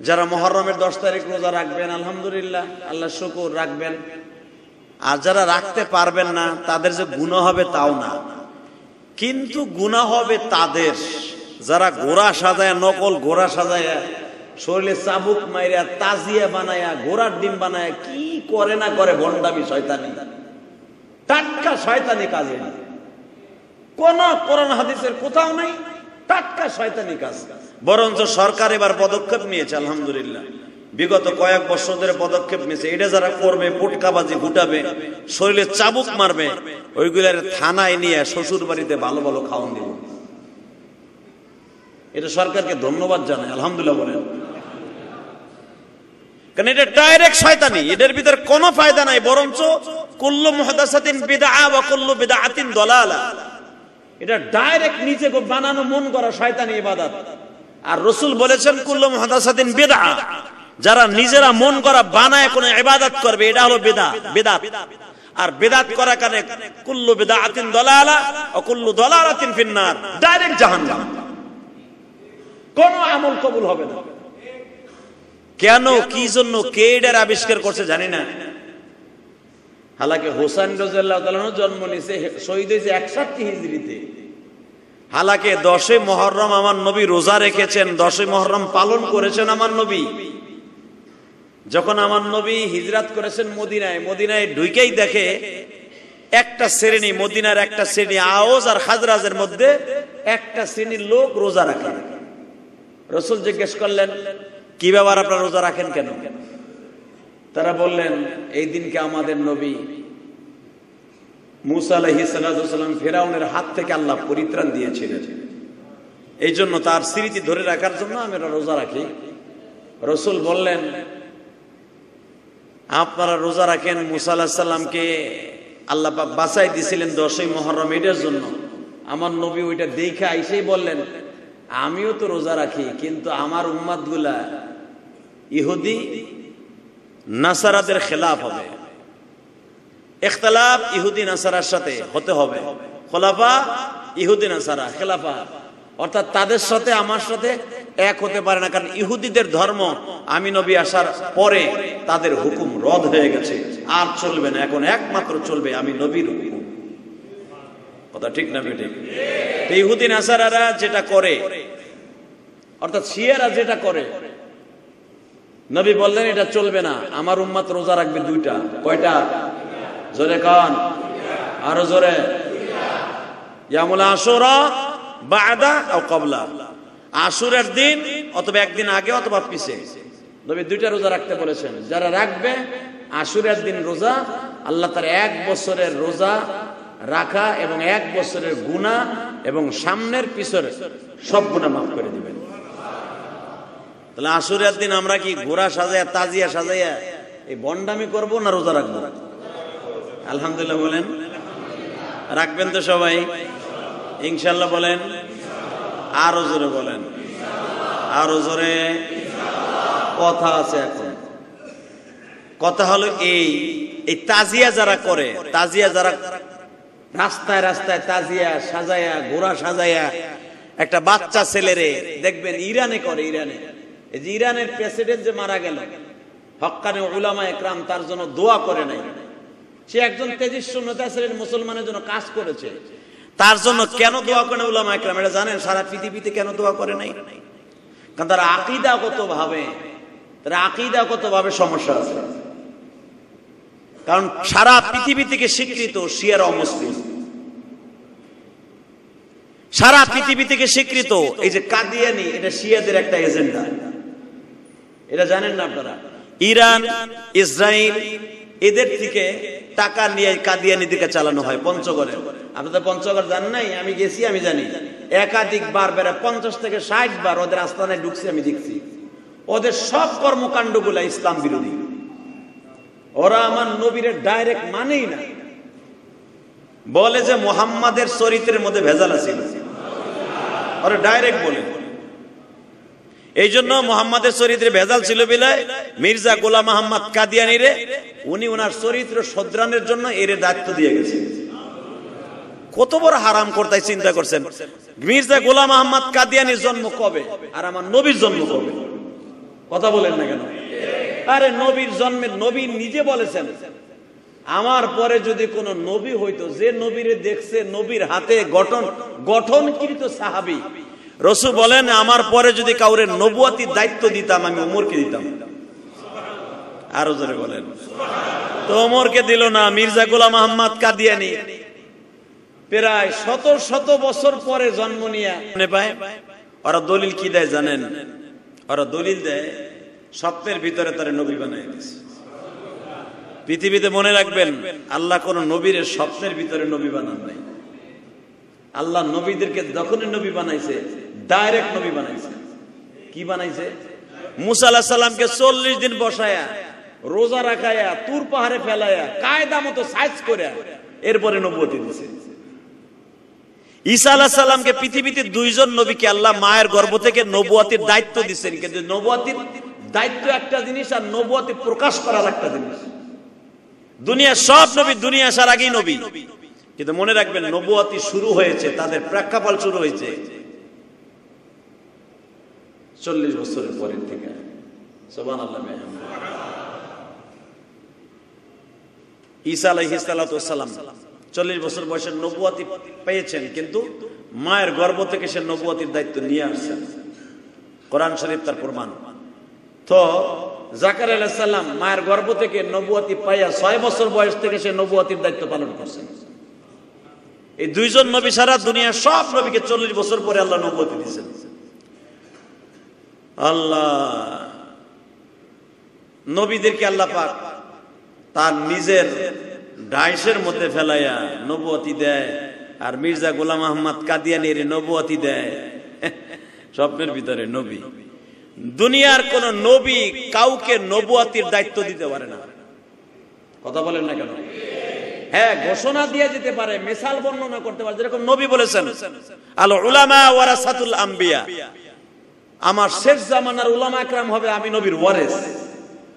যারা মহরমের দশ তারিখ রোজা রাখবেন, আলহামদুলিল্লাহ, আল্লাহ শুকুর, রাখবেন। আর যারা রাখতে পারবেন না, তাদের যে গুণ হবে তাও না। কিন্তু গুণা হবে তাদের। যারা গোড়া সাজায়, নকল গোড়া সাজায় শরীরে চাবুক মাইরা তাজিয়া বানায়া, ঘোড়ার ডিম বানায়া, কি করে না করে ভণ্ডামি শয়তানি? টাটকা শয়তানি কাজে কোন কোরআন হাদিসের কোথাও নাই, টাটকা শয়তানি কাজ। বরঞ্চ সরকার এবার পদক্ষেপ নিয়েছে, আলহামদুলিল্লাহ। বিগত কয়েক বছর ধরে পদক্ষেপ নিয়েছে। এটা যারা করবে, পুটকাবাজি ফুটাবে, শরীরে চাবুক মারবে, ওইগুলার থানায় নিয়ে শ্বশুর বাড়িতে ভালো ভালো খাওয়ান দিব। এটা সরকারকে ধন্যবাদ জানাই, আলহামদুলিল্লাহ বলেন। কারণ এটা ডাইরেক্ট শয়তানি। এটার ভিতরে কোনো ফায়দা নাই, বরঞ্চ কুল্লু মুহাদাসাতিন বিদআ ওয়া কুল্লু বিদআতিন দলালা। এটা ডাইরেক্ট নিজে বানানো, মন করা শয়তানি ইবাদত। আর রসুল বলেছেন কুল্লু মুহাদাসাতিন বিদআ। যারা নিজেরা মন করা বানায় কোন ইবাদত করবে, এটা হলো বিদা বিদাত। আর বেদাত করা কানে কুল্লু বিদআতিন দলালা ও কুল্লু দলালাতিন ফিন্নার ডাইরেক্ট জাহান্নাম। কোন আমল কবুল হবে না। কেন, কি জন্য, কে এটার আবিষ্কার করছে জানি না। হালাকে হোসেন রাজিয়াল্লাহু জন্ম নিয়েছে, শহীদ হয়েছে একষট্টি হিজরিতে হালাকে দশে মহরম আমার নবী রোজা রেখেছেন দশে মহরম পালন করেছেন আমার নবী। যখন আমার নবী হিজরাত করেছেন মদিনায় মদিনায় ঢুকেই দেখে একটা শ্রেণি, মদিনার একটা শ্রেণি আওজ আর খাজরাজের মধ্যে একটা শ্রেণির লোক রোজা রাখে। রসুল জিজ্ঞেস করলেন কি ব্যাপার আপনারা রোজা রাখেন কেন? তারা বললেন, এই দিনকে আমাদের নবী মুসা আলহি সাল্লাম ফেরাউনের হাত থেকে আল্লাহ পরিত্রাণ দিয়েছিলেন। এই জন্য তার স্মৃতি ধরে রাখার জন্য আমরা রোজা রাখি। রসুল বললেন, আপনারা রোজা রাখেন মুসা আল্লাহ সাল্লামকে আল্লাহ বাঁচাই দিছিলেন দশই মহরম এটার জন্য। আমার নবী ওইটা দেখে আইসেই বললেন, আমিও তো রোজা রাখি, কিন্তু আমার উম্মাদগুলা ইহুদি, নাসারাদের খেলাফ হবে। ইখতলাফ ইহুদি, নাসারার সাথে হতে হবে। খোলাফা ইহুদি, নাসারা, খেলাফা। অর্থাৎ তাদের সাথে, আমার সাথে এক হতে পারে না, কারণ ইহুদিদের ধর্ম আমি নবী আসার পরে তাদের হুকুম রদ হয়ে গেছে। আর চলবে না, এখন একমাত্র চলবে আমি নবীর হুকুম। কথা ঠিক না বেঠিক তো ইহুদি, নাসারারা যেটা করে, অর্থাৎ শিয়ারা যেটা করে নবী বললেন, এটা চলবে না। আমার উম্মাত রোজা রাখবে দুইটা। কয়টা? জোরে কান। আরও জোরে। ইয়ামুল আশুরের দিন অথবা একদিন আগে অথবা পিছে। নবী দুইটা রোজা রাখতে বলেছেন। যারা রাখবে, আশুরের দিন রোজা, আল্লাহ তার এক বছরের রোজা রাখা এবং এক বছরের গুণা এবং সামনের পিছনের সব গুণা মাফ করে দিবেন। তাহলে আশুরের দিন আমরা কি ঘোড়া সাজাইয়া, তাজিয়া সাজাইয়া এই বন্ডামি করব না রোজা রাখব? আলহামদুলিল্লাহ বলেন। রাখবেন তো সবাই। ইনশাল্লাহ বলেন। আরও জোরে বলেন। আরও জোরে। কথা আছে এখন। কথা হলো এই এই তাজিয়া যারা করে, তাজিয়া যারা রাস্তায় রাস্তায় তাজিয়া সাজায়া ঘোড়া সাজায়া একটা বাচ্চা ছেলেরে দেখবেন ইরানে করে, ইরানে। এই যে ইরানের প্রেসিডেন্ট যে মারা গেল হক্কানি উলামা একরাম তার জন্য দোয়া করে নাই। সে একজন তেজস্ব নেতা ছিলেন, মুসলমানের জন্য কাজ করেছে। তার জন্য কেন দোয়া করে উলামা একরাম? এটা জানেন, সারা পৃথিবীতে কেন দোয়া করে নাই? কারণ তারা আকিদাগত ভাবে তারা আকিদাগত ভাবে সমস্যা আছে। কারণ সারা পৃথিবী থেকে স্বীকৃত শিয়ার অমুসলিম সারা পৃথিবী থেকে স্বীকৃত এই যে কাদিয়ানি, এটা শিয়াদের একটা এজেন্ডা। এটা জানেন না আপনারা। ইরান ইসরায়েল এদের থেকে টাকা নিয়ে কাদিয়ানিদেরকে চালানো হয়, পঞ্চগড়ে। আপনাদের পঞ্চগড় জানেন নাই? আমি গেছি, আমি জানি। একাধিক বার বেড়া পঞ্চাশ থেকে ষাট বার ওদের আস্তানায় ঢুকছি, আমি দেখছি। ওদের সব কর্মকাণ্ড কর্মকাণ্ডগুলা ইসলাম বিরোধী। ওরা আমার নবীর ডাইরেক্ট মানেই না। বলে যে মোহাম্মদের চরিত্রের মধ্যে ভেজাল আছে। ওরা ডাইরেক্ট বলে। এই জন্য মোহাম্মদের চরিত্রে ভেজাল ছিল বিলায় মির্জা গোলাম মোহাম্মদ কাদিয়ানি রে উনি ওনার চরিত্র সদ্রানের জন্য এর দায়িত্ব দিয়ে গেছে কত বড় হারাম করতাই চিন্তা করছেন। মির্জা গোলাম মোহাম্মদ কাদিয়ানির জন্ম কবে? আর আমার নবীর জন্ম কবে? কথা বলেন না কেন? আরে নবীর জন্মের নবী নিজে বলেছেন। আমার পরে যদি কোন নবী হইতো, যে নবীরে দেখছে, নবীর হাতে গঠন গঠনকৃত সাহাবি রসু বলেন, আমার পরে যদি কাউরে নবুয়াতির দায়িত্ব দিতাম, আমি উমরকে দিতাম। আরও জোরে বলেন। তো ওমরকে দিল না, মির্জা গোলাম আহম্মদ কাদিয়ানি। প্রায় শত শত বছর পরে জন্ম নিয়ে ওরা দলিল কি দেয় জানেন? ওরা দলিল দেয়, স্বপ্নের ভিতরে তারা নবী বানাই দিছে পৃথিবীতে মনে রাখবেন, আল্লাহ কোন নবীর স্বপ্নের ভিতরে নবী বানান নাই। আল্লাহ নবীদেরকে যখনই নবী বানাইছে ডাইরেক্ট নবী বানাইছে। কি বানাইছে? মুসা চল্লিশ দিন বসায়া, রোজা রাখায়া, তুর পাহাড়ে ফেলায়া, কায়দা মতো সাইজ করে এরপরে নবতী দিছে। ঈসা আলাহ সাল্লামকে পৃথিবীতে দুইজন নবীকে আল্লাহ মায়ের থেকে নবুয়াতির দায়িত্ব দিচ্ছেন কিন্তু নবুয়াতির দায়িত্ব একটা জিনিস আর নবুয়াতি প্রকাশ করার একটা জিনিস। দুনিয়া সব নবী দুনিয়া আসার আগেই নবী। কিন্তু মনে রাখবেন, নবুয়াতি শুরু হয়েছে, তাদের প্রেক্ষাপল শুরু হয়েছে। চল্লিশ বছরের পরের থেকে। সোবান আল্লাহ ঈসা আলাইহিসালাম চল্লিশ বছর বয়সের নবুয়াতি পেয়েছেন, কিন্তু মায়ের গর্ভ থেকে সে নবুয়াতির দায়িত্ব নিয়ে আসছেন। কোরআন শরীফ তার প্রমাণ। তো জাকার আলাইসাল্লাম মায়ের গর্ভ থেকে নবুয়াতি পাইয়া ছয় বছর বয়স থেকে সে নবুয়াতির দায়িত্ব পালন করছেন। এই দুইজন নবী সারা দুনিয়া সব নবীকে চল্লিশ বছর পরে আল্লাহ নবুয়াতি দিয়েছেন। আল্লাহ, নবীদেরকে আল্লাহ পাক তার নিজের ডাইসের মধ্যে ফেলাইয়া নবুয়াতি দেয়, আর মির্জা গোলাম আহমদ কাদিয়ানির নবুয়াতি দেয়। *laughs* স্বপ্নের ভিতরে নবী। দুনিয়ার কোন নবী কাউকে নবুয়াতির দায়িত্ব দিতে পারে না। কথা বলেন না কেন? হ্যাঁ ঘোষণা দিয়ে যেতে পারে মিসাল বর্ণনা করতে পারে। যেরকম নবী বলেছেন আলো উলামা ওয়ারাসাতুল আম্বিয়া। আমার শেষ জামানার উলামা একরাম হবে আমি নবীর ওয়ারেস।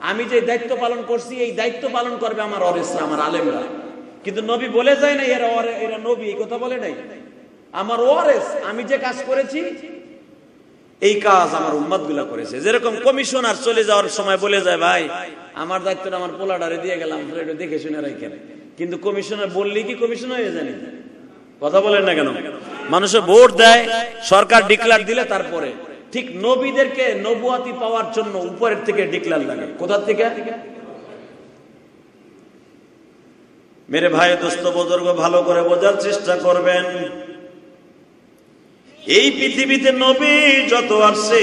আমি যে দায়িত্ব পালন করছি, এই দায়িত্ব পালন করবে আমার অরেসরা আমার আলেমরা। কিন্তু নবী বলে যায় না, এরা এরা নবী, এই কথা বলে নাই। আমার ওয়ারেস, আমি যে কাজ করেছি, এই কাজ আমার উম্মাদগুলা করেছে। যেরকম কমিশনার চলে যাওয়ার সময় বলে যায়, ভাই, আমার দায়িত্বটা আমার পোলাডারে দিয়ে গেলাম একটু দেখে শুনে রাখেন। কিন্তু কমিশনার বললি কি কমিশনার হয়ে জানি কথা বলেন না কেন? মানুষে ভোট দেয়, সরকার ডিক্লার দিলে তারপরে। ঠিক নবীদেরকে নবুয়াতি পাওয়ার জন্য উপরের থেকে ডিক্লার লাগে। কোথা থেকে? মেরে ভাই দোস্ত বুজুর্গ, ভালো করে বোঝার চেষ্টা করবেন। এই পৃথিবীতে নবী যত আসছে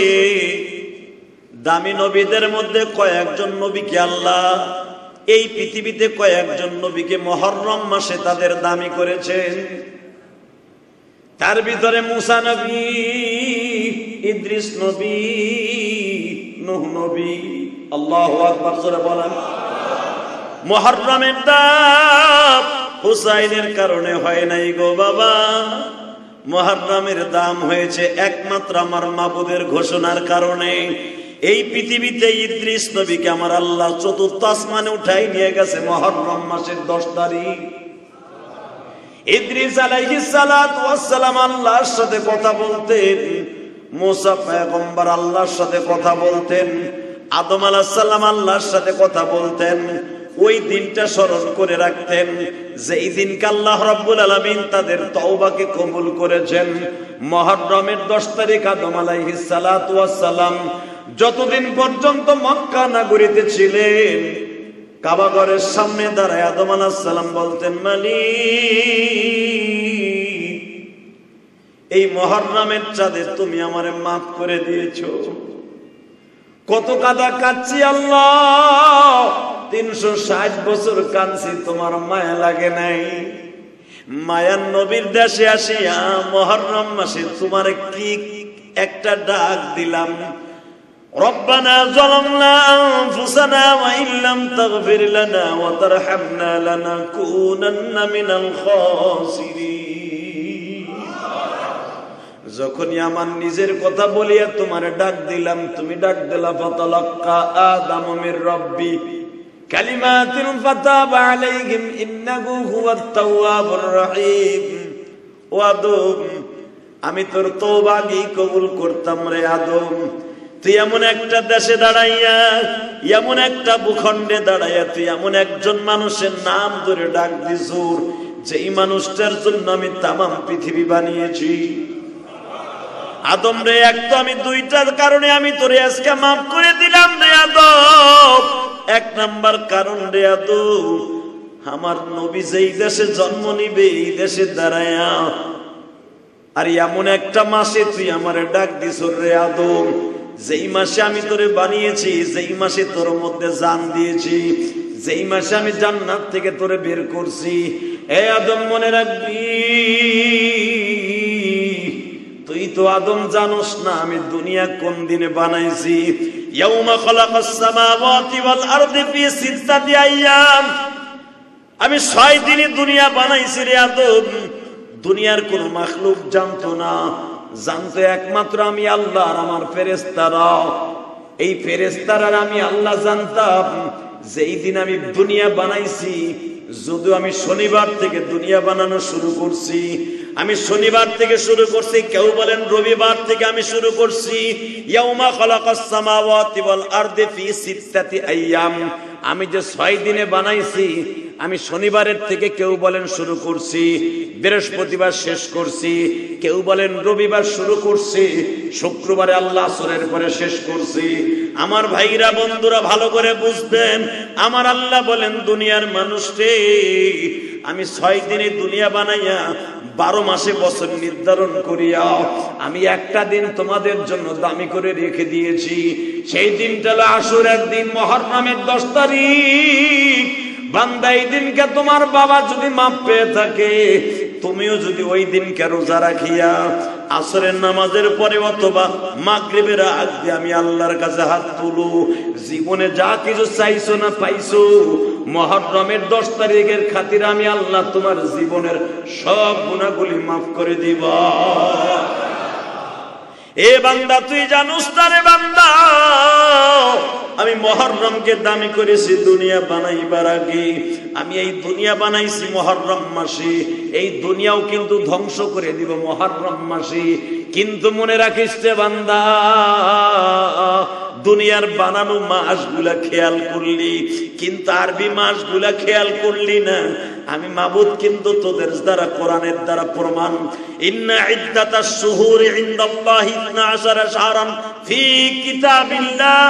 দামি নবীদের মধ্যে কয়েকজন নবীকে আল্লাহ, এই পৃথিবীতে কয়েকজন নবীকে মহরম মাসে তাদের দামি করেছেন। তার ভিতরে মুসা নবী, ইদ্রিস নবী, নুহ নবী, আল্লাহ আকবার জোরে বলেন। মহরমের দাম হুসাইনের কারণে হয় নাই গো বাবা। মহরমের দাম হয়েছে একমাত্র আমার মাবুদের ঘোষণার কারণে। এই পৃথিবীতে ইদ্রিস নবীকে আমার আল্লাহ চতুর্থ আসমানে উঠাই নিয়ে গেছে মহরম মাসের দশ তারিখ। ইদ্রিস আলাইহিস সালাত ওয়াস সালাম আল্লাহর সাথে কথা বলতেন, মুসা পয়গম্বর আল্লাহর সাথে কথা বলতেন, আদম আলাহাল্লাম আল্লাহর সাথে কথা বলতেন, ওই দিনটা স্মরণ করে রাখতেন যে এই দিনকে আল্লাহ রব্বুল আলমিন তাদের তওবাকে কবুল করেছেন। মহরমের দশ তারিখ আদম আলাইহিস সালাম যতদিন পর্যন্ত মক্কা নাগরীতে ছিলেন কাবাগরের সামনে দাঁড়ায় আদম আলাহাল্লাম বলতেন, মালিক, এই মহরমের চাঁদে তুমি আমারে মাফ করে দিয়েছ। কত কাদা কাচ্ছি আল্লাহ, তিনশো ষাট বছর কাঁদছি, তোমার মায়া লাগে নাই। মায়ার নবীর দেশে আসিয়া মহরম মাসে তোমার কি একটা ডাক দিলাম ربنا ظلمنا أنفسنا وإن لم تغفر لنا وترحمنا لنكونن من الخاسرين যখনই আমার নিজের কথা বলিয়া তোমার ডাক দিলাম তুমি ডাক দিলা ফাতালাক্কা আদম মির রব্বি কালিমাতিন ফাতাবা আলাইহিম ইন্নাহু হুয়াত তাওয়াবুর রহিম ও আদম আমি তোর তওবাগি কবুল করতাম রে আদম তুই এমন একটা দেশে দাঁড়াইয়া, এমন একটা ভূখণ্ডে দাঁড়াইয়া তুই এমন একজন মানুষের নাম ধরে ডাক দিছুর যেই মানুষটার জন্য আমি তামাম পৃথিবী বানিয়েছি। আদম রে, এক তো আমি দুইটার কারণে আমি তোরে আজকে মাফ করে দিলাম রে আদম। এক নাম্বার কারণ রে আদম, আমার নবী যেই দেশে জন্ম নিবে, এই দেশে দাঁড়ায়া। আর এমন একটা মাসে তুই আমার ডাক দিস রে আদম। যেই মাসে আমি তোরে বানিয়েছি, যেই মাসে তোর মধ্যে জান দিয়েছি, যেই মাসে আমি জান্নাত থেকে তোরে বের করছি, এ আদম মনে রাখবি, তুই তো আদম জানোস না আমি দুনিয়া কোন দিনে বানাইছি। আমি ছয় দিনে দুনিয়া বানাইছি রে আদম। দুনিয়ার কোন মাখলুক জানতো না। জানতো একমাত্র আমি আল্লাহ আর আমার ফেরেস্তারা এই ফেরেস্তার আমি আল্লাহ জানতাম। যেই দিন আমি দুনিয়া বানাইছি, যদিও আমি শনিবার থেকে দুনিয়া বানানো শুরু করছি, আমি শনিবার থেকে শুরু করছি, কেউ বলেন রবিবার থেকে আমি শুরু করছি। আমি যে ছয় দিনে বানাইছি আমি শনিবারের থেকে কেউ বলেন শুরু করছি, বৃহস্পতিবার শেষ করছি, কেউ বলেন রবিবার শুরু করছি, শুক্রবারে আল্লাহ আসরের পরে শেষ করছি। আমার ভাইরা, বন্ধুরা, ভালো করে বুঝবেন, আমার আল্লাহ বলেন দুনিয়ার মানুষকে আমি ছয় দিনে দুনিয়া বানাইয়া বারো মাসে বছর নির্ধারণ করিয়া আমি একটা দিন তোমাদের জন্য দামি করে রেখে দিয়েছি। সেই দিনটা হলো আসুর একদিন মহরমের দশ তারিখ। বান্দা এই দিনকে তোমার বাবা যদি মাপ পেয়ে থাকে, তুমিও যদি ওই দিনকে রোজা রাখিয়া আসরের নামাজের পরে অথবা আমি আল্লাহর কাছে হাত তুলু, জীবনে যা কিছু চাইছো না পাইছো, মহরমের দশ তারিখের খাতির আমি আল্লাহ তোমার জীবনের সব গুণাগুলি মাফ করে দিব। এ বান্দা, তুই জানুস না রে বান্দা? আমি মহরমকে দামি করেছি দুনিয়া বানাইবার আগে। আমি এই দুনিয়া বানাইছি মহরম মাসে। এই দুনিয়াও কিন্তু ধ্বংস করে দিব মহরম মাসে। কিন্তু মনে রাখিস বান্দা, দুনিয়ার বানানো মাসগুলা খেয়াল করলি, কিন্তু আরবি মাসগুলা খেয়াল করলি না। আমি মাবুদ কিন্তু তোদের দ্বারা, কোরআনের দ্বারা প্রমাণ। ইন্না ইদ্দাতাশ শুহুরি ইনদাল্লাহি 12 শাহরান ফি কিতাবিল্লাহ।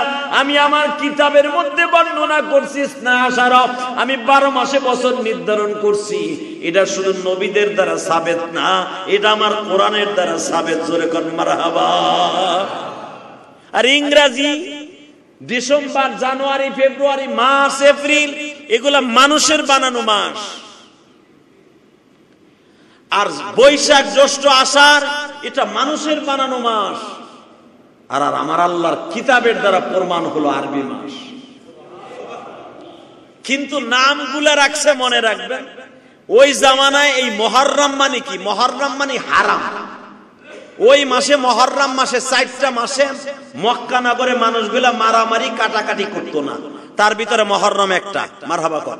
আমি আমার কিতাবের মধ্যে বর্ণনা করছি না আসার আমি 12 মাসে বছর নির্ধারণ করছি। এটা শুধু নবীদের দ্বারা সাবেত না, এটা আমার কোরআনের দ্বারা সাবেত। জোরে কর মারহাবা। আর ইংরাজি December, January, February, March, April, এগুলা মানুষের বানানো মাস। আর বৈশাখ জ্যৈষ্ঠ আষাঢ়, এটা মানুষের বানানো মাস। আর আর আমার আল্লাহর কিতাবের দ্বারা প্রমাণ হলো আরবি মাস। কিন্তু নামগুলা রাখছে মনে রাখবেন, ওই জামানায় এই মহরম মানে কি? মহরম মানে হারাম। ওই মাসে মহরম মাসে চারটা মাসে মক্কা নগরে মানুষগুলা মারামারি, কাটাকাটি করতো না। তার ভিতরে মহরম একটা। মারহাবা কর।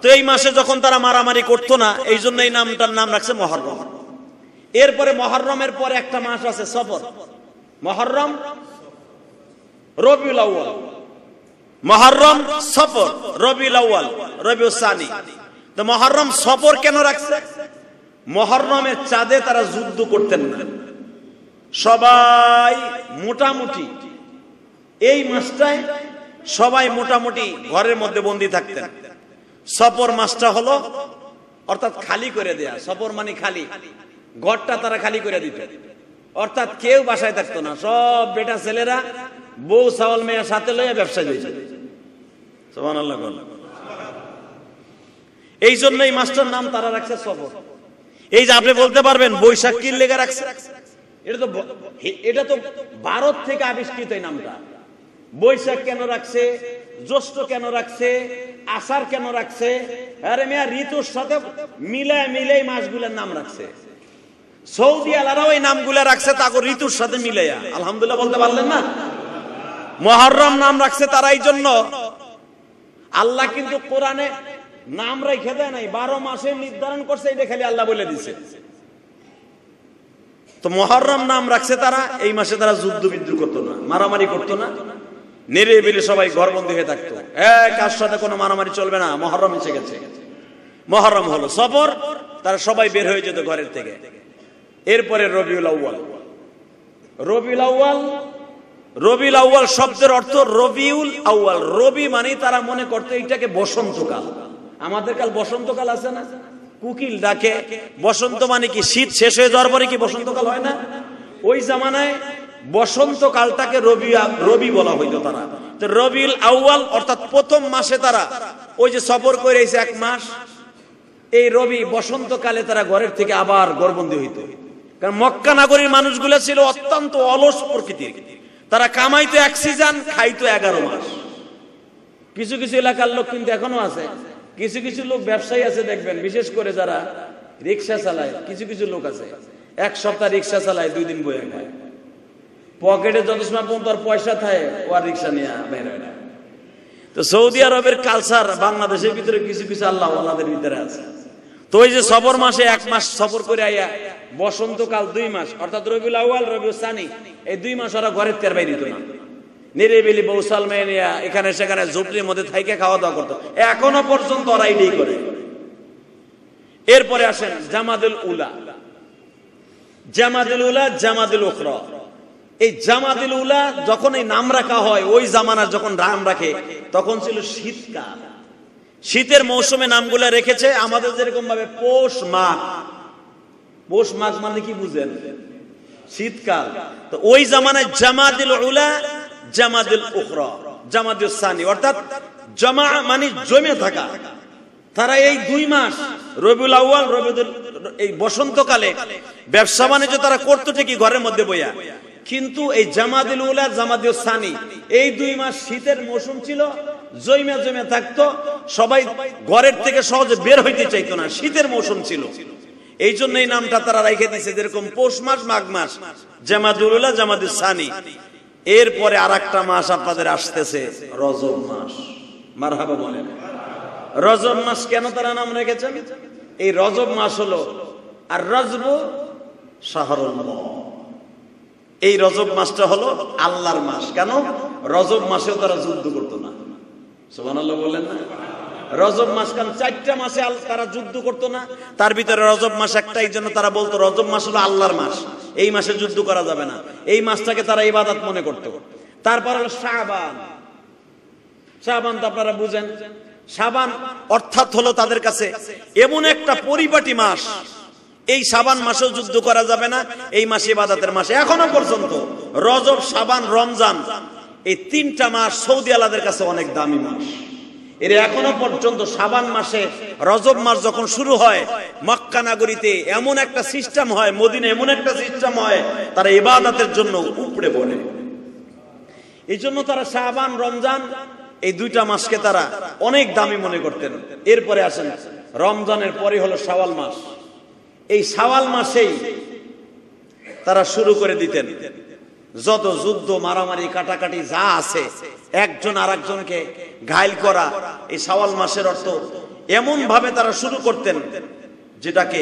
তো এই মাসে যখন তারা মারামারি করতো না, এই জন্য এই নামটার নাম রাখছে মহরম। এরপরে মহরমের পরে একটা মাস আছে সফর। মহরম রবিউল আউয়াল। মহরম সফর রবিউল আউয়াল, রবিউল তো মহরম সফর কেন রাখছে? মহরমের চাঁদে তারা যুদ্ধ করতেন না। সবাই মোটামুটি, এই মাসটায় সবাই মোটামুটি ঘরের মধ্যে বন্দি থাকতেন। সফর মাসটা হলো, অর্থাৎ খালি করে দেয়া। সফর মানে খালি। ঘরটা তারা খালি করে দিত। অর্থাৎ কেউ বাসায় থাকতো না। সব বেটা ছেলেরা বউ সাওয়াল মেয়ের সাথে লইয়া ব্যবসা সুবহানাল্লাহ এই জন্য এই মাসটার নাম তারা রাখছে সফর। এই যে আপনি বলতে পারবেন, বৈশাখ কি লেগে রাখছে? এটা তো এটা তো ভারত থেকে আবিষ্কৃত এই নামটা। বৈশাখ কেন রাখছে? জ্যৈষ্ঠ কেন রাখছে? আষাঢ় কেন রাখছে? আরে মিয়া, ঋতুর সাথে মিলে মিলে মাসগুলোর নাম রাখছে। সৌদি আলারাও এই নামগুলো রাখছে, তাকে ঋতুর সাথে মিলাইয়া। আলহামদুলিল্লাহ বলতে পারলেন না? মহরম নাম রাখছে তারা এই জন্য। আল্লাহ কিন্তু কোরআনে নাম রেখে দেয় নাই, বারো মাসে নির্ধারণ করছে, এটা খালি আল্লাহ বলে দিছে। তো মহরম নাম রাখছে তারা, এই মাসে তারা যুদ্ধ বিদ্রোহ করতো না, মারামারি করতো না। নেড়ে বেড়ে সবাই ঘরবন্দি হয়ে থাকতো। এক কার সাথে কোনো মারামারি চলবে না, মহরম এসে গেছে। মহরম হলো সফর, তারা সবাই বের হয়ে যেত ঘরের থেকে। এরপরে রবিউল আউ্য়াল। রবিউল আউ্য়াল রবিউল আউ্য়াল শব্দের অর্থ রবিউল আউ্য়াল। রবি মানে তারা মনে করতো এইটাকে বসন্তকাল। আমাদের কাল বসন্তকাল আছে না? কুকিল ডাকে, বসন্ত মানে কি শীত শেষ হয়ে যাওয়ার পরে কি বসন্তকাল হয় না? ওই জামানায় বসন্তকালটাকে রবি রবি বলা হইতো তারা। তো রবিউল আউ্য়াল অর্থাৎ প্রথম মাসে তারা ওই যে সফর করে এসে এক মাস, এই রবি বসন্তকালে তারা ঘরের থেকে আবার গড়বন্দি হইত। কারণ মক্কা নগরীর মানুষগুলো ছিল অত্যন্ত অলস প্রকৃতির। তারা কামাইতো এক সিজন, খাইতো এগারো মাস। কিছু কিছু এলাকার লোক কিন্তু এখনও আছে। কিছু কিছু লোক ব্যবসায়ী আছে দেখবেন, বিশেষ করে যারা রিক্সা চালায়, কিছু কিছু লোক আছে। এক সপ্তাহ রিক্সা চালায়, দুই দিন বয়ে খায় পকেটে যত সময় পর্যন্ত পয়সা থাকে, ও আর রিক্সা নিয়ে বের হয় না। তো সৌদি আরবের কালচার বাংলাদেশের ভিতরে কিছু কিছু আল্লাহ আল্লাহদের ভিতরে আছে। তো ওই যে সফর মাসে এক মাস সফর করে আইয়া বসন্তকাল দুই মাস, অর্থাৎ রবিউল আউয়াল, রবিউল সানি, এই দুই মাস ওরা ঘরের তের বাইরে না। নিরিবিলি বৌসাল মেয়ে নিয়া এখানে সেখানে ঝুপড়ির মধ্যে থাইকে খাওয়া দাওয়া করতো। এখনও পর্যন্ত ওরা এটাই করে। এরপরে আসেন জামাদুল উলা। জামাদুল উলা, জামাদুল উখরা। এই জামাদুল উলা যখন এই নাম রাখা হয়, ওই জামানার যখন নাম রাখে, তখন ছিল শীতকাল। শীতের মৌসুমে নামগুলো রেখেছে, আমাদের যেরকম ভাবে পৌষ মাঘ পৌষ মাঘ মানে কি বুঝেন? শীতকাল। তো ওই জামানায় জামাদিল উলা জামাদিল উখরা জামাদিল সানি। অর্থাৎ জমা মানে জমে থাকা। তারা এই দুই মাস, রবিউল আউয়াল, রবিউল এই বসন্তকালে ব্যবসা বাণিজ্য তারা করতো ঠিকই ঘরের মধ্যে বইয়া। কিন্তু এই জামাদিল উলা জামাদিল সানি, এই দুই মাস শীতের মৌসুম ছিল জমে জমে থাকতো, সবাই ঘরের থেকে সহজে বের হইতে চাইতো না, শীতের মৌসুম ছিল। এই জন্য এই নামটা তারা রেখে দিয়েছে যেরকম পৌষ মাস, মাঘ মাস জামাদুল উলা জামাদুল সানি। এরপরে আর একটা মাস আপনাদের আসতেছে, রজব মাস। মারহাবা বলেন। রজব মাস কেন তারা নাম রেখেছেন? এই রজব মাস হলো আর রজব শাহরুল্লাহ এই রজব মাসটা হলো আল্লাহর মাস। কেন? রজব মাসেও তারা যুদ্ধ করতো না। সুবহানাল্লাহ বললেন না? রজব মাস কারণ চারটা মাসে তারা যুদ্ধ করতো না। তার ভিতরে রজব মাস একটা এই জন্য তারা বলতো, রজব মাস হলো আল্লাহর মাস। এই মাসে যুদ্ধ করা যাবে না। এই মাসটাকে তারা ইবাদত মনে করতো। তারপর হলো শাবান। শাবান তো আপনারা বুঝেন। শাবান অর্থাৎ হলো তাদের কাছে এমন একটা পরিপাটি মাস এই সাবান মাসেও যুদ্ধ করা যাবে না, এই মাসে ইবাদতের মাসে। এখনও পর্যন্ত রজব, সাবান, রমজান, এই তিনটা মাস সৌদি আলাদের কাছে অনেক দামি মাস। এর এখনও পর্যন্ত সাবান মাসে, রজব মাস যখন শুরু হয়, মক্কা নাগরীতে এমন একটা সিস্টেম হয়, মদিনে এমন একটা সিস্টেম হয়, তারা ইবাদতের জন্য উপড়ে পড়ে। এই জন্য তারা সাবান, রমজান, এই দুইটা মাসকে তারা অনেক দামি মনে করতেন। এরপরে আসেন, রমজানের পরে হলো শাওয়াল মাস। এই শাওয়াল মাসেই তারা শুরু করে দিতেন। যত যুদ্ধ, মারামারি, কাটাকাটি যা আছে, একজন আর একজনকে ঘাইল করা, এই শাওয়াল মাসের অর্থ এমন ভাবে তারা শুরু করতেন, যেটাকে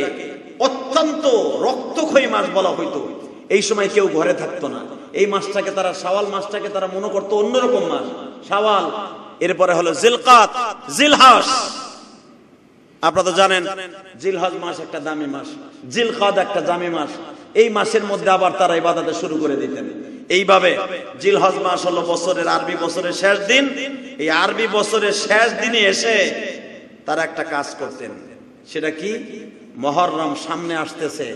অত্যন্ত রক্তক্ষয়ী মাস বলা হইতো। এই সময় কেউ ঘরে থাকতো না। এই মাসটাকে তারা শাওয়াল মাসটাকে তারা মনে করতো অন্যরকম মাস। শাওয়াল এরপরে হলো জিলকাত, জিলহাস। আপনারা তো জানেন, জিলহজ মাস একটা দামি মাস জিলকাদ একটা দামি মাস। এই মাসের মধ্যে আবার তারা ইবাদতে শুরু করে দিতেন। এইভাবে জিলহজ মাস হলো বছরের আরবি বছরের শেষ দিন। এই আরবি বছরের শেষ দিনে এসে তারা একটা কাজ করতেন। সেটা কি? মহররম সামনে আসতেছে,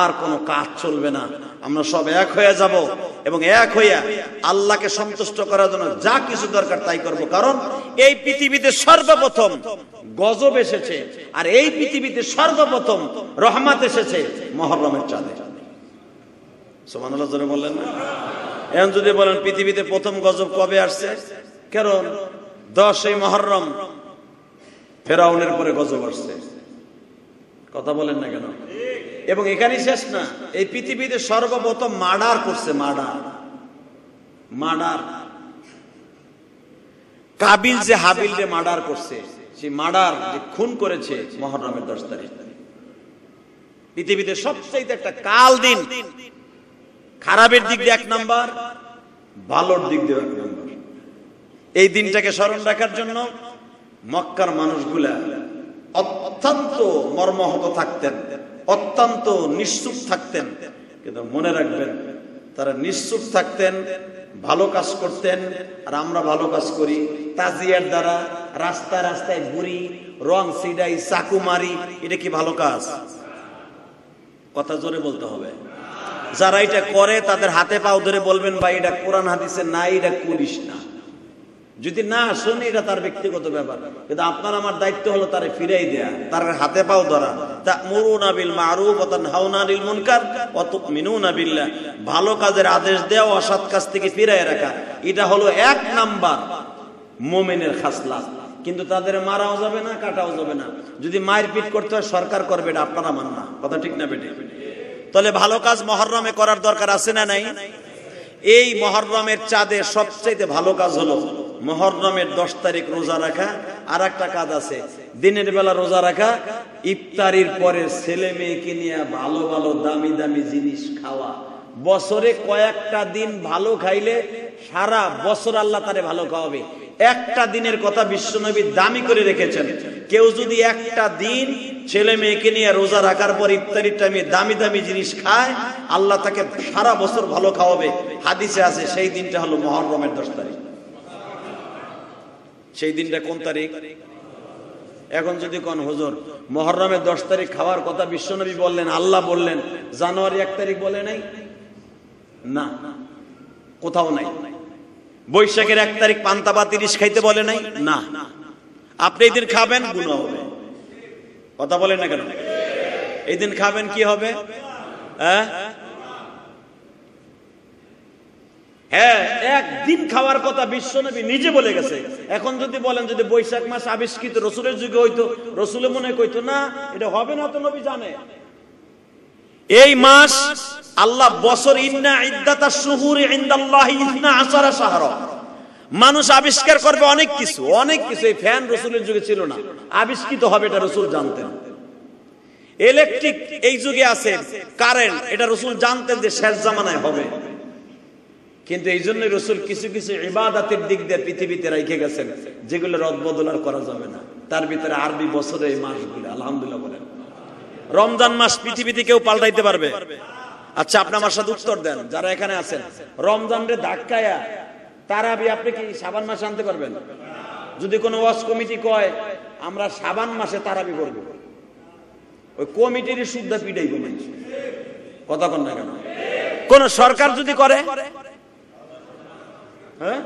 আর কোনো কাজ চলবে না। আমরা সব এক হয়ে যাব। এবং এক হইয়া আল্লাহকে সন্তুষ্ট করার জন্য যা কিছু দরকার তাই করব। কারণ এই পৃথিবীতে সর্বপ্রথম গজব এসেছে আর এই পৃথিবীতে সর্বপ্রথম রহমাত এসেছে মহরমের চাঁদে। জোরে বললেন না? এখন যদি বলেন পৃথিবীতে প্রথম গজব কবে আসছে? কারণ দশই মহররম ফেরাউনের পরে গজব আসছে। কথা বলেন না কেন? এবং এখানেই শেষ না। এই পৃথিবীতে সর্বপ্রথম মার্ডার করছে মার্ডার। মার্ডার। কাবিল যে হাবিল যে মার্ডার করছে, সেই মার্ডার যে খুন করেছে মহরমের দশ তারিখ। পৃথিবীতে সবচেয়ে একটা কাল দিন। খারাপের দিক দিয়ে এক নাম্বার, ভালোর দিক দিয়ে এক নাম্বার। এই দিনটাকে স্মরণ রাখার জন্য মক্কার মানুষগুলা অত্যন্ত মর্মহত থাকতেন। অত্যন্ত নিশ্চুপ থাকতেন। কিন্তু মনে রাখবেন, তারা নিশ্চুপ থাকতেন, ভালো কাজ করতেন, আর আমরা ভালো কাজ করি। তাজিয়ার দ্বারা রাস্তায় রাস্তায় ঘুরি, রং সিডাই চাকু মারি, এটা কি ভালো কাজ? কথা জোরে বলতে হবে। যারা এটা করে, তাদের হাতে পাও ধরে বলবেন, ভাই, এটা কোরআন হাদিসে নাই, এটা করিস না। যদি না শুনি, এটা তার ব্যক্তিগত ব্যাপার। কিন্তু আপনার আমার দায়িত্ব হলো তারে ফিরাই দেয়া, তার হাতে পাও ধরা। তা মুরুনা বিল মারুফ হাউনা বিল মুনকার অত মিনুনা বিল্লাহ। ভালো কাজের আদেশ দেওয়া অসৎ কাজ থেকে ফিরাই রাখা। এটা হলো এক নাম্বার মোমেনের খাসলা। কিন্তু তাদের মারাও যাবে না, কাটাও যাবে না। যদি মায়ের পিট করতে হয়, সরকার করবে, এটা আপনারা মান না কথা ঠিক না বেটে তাহলে ভালো কাজ মহরমে করার দরকার আছে না নাই? এই মহরমের চাঁদে সবচাইতে ভালো কাজ হলো মহরমের দশ তারিখ রোজা রাখা আর একটা কাজ আছে। দিনের বেলা রোজা রাখা, ইফতারির পরে ছেলে মেয়েকে নিয়ে ভালো ভালো, দামি দামি জিনিস খাওয়া। বছরে কয়েকটা দিন ভালো খাইলে সারা বছর আল্লাহ তারে ভালো খাওয়াবে। একটা দিনের কথা বিশ্বনবী দামি করে রেখেছেন। কেউ যদি একটা দিন ছেলে মেয়েকে নিয়ে রোজা রাখার পর ইফতারির টাইমে দামি দামি জিনিস খায়, আল্লাহ তাকে সারা বছর ভালো খাওয়াবে। হাদিসে আছে, সেই দিনটা হলো মহরমের দশ তারিখ। সেই দিনটা কোন তারিখ? এখন যদি কোন হুজুর মহরমের দশ তারিখ খাওয়ার কথা বিশ্বনবী বললেন, আল্লাহ বললেন, জানুয়ারি এক তারিখ বলে নাই? না। কোথাও নাই। বৈশাখের এক তারিখ পান্তা বা তিরিশ খাইতে বলে নাই? না। আপনি এই দিন খাবেন, গুণ হবে। কথা বলেন না কেন? এই দিন খাবেন, কি হবে? হ্যাঁ? হ্যাঁ একদিন খাওয়ার কথা বিশ্ব বিশ্বনবী নিজে বলে গেছে। এখন যদি বলেন, যদি বৈশাখ মাস আবিষ্কৃত, রসুলের যুগে হইতো রসুলে মনে কইতো, না, এটা হবে না তো নবী জানে। এই মাস আল্লাহ বছর ইন্না ইদ্দাতা শুহুর ইনদাল্লাহি আশারা শাহরা। মানুষ আবিষ্কার করবে অনেক কিছু অনেক কিছু, এই ফ্যান রসুলের যুগে ছিল না। আবিষ্কৃত হবে এটা রসুল জানতেন। ইলেকট্রিক এই যুগে আছে, কারেন্ট, এটা রসুল জানতেন যে শেষ জামানায় হবে। কিন্তু এই জন্য রসুল কিছু কিছু ইবাদাতের দিক দিয়ে পৃথিবীতে রেখে গেছেন, যেগুলো রদ বদল আর করা যাবে না। তার ভিতরে আরবি বছরের এই মাসগুলো, আলহামদুলিল্লাহ বলেন। রমজান মাস পৃথিবীতে কেউ পাল্টাইতে পারবে? আচ্ছা আপনি আমার সাথে উত্তর দেন, যারা এখানে আছেন। রমজান রে ধাক্কায়া, তারাবি আপনি কি সাবান মাসে আনতে পারবেন? যদি কোনো ওয়াশ কমিটি কয়, আমরা সাবান মাসে তারাবি করব। ওই কমিটির সুদ্ধা পিটাইব মানুষ। কথা কন না কেন? কোন সরকার যদি করে? হ্যাঁ?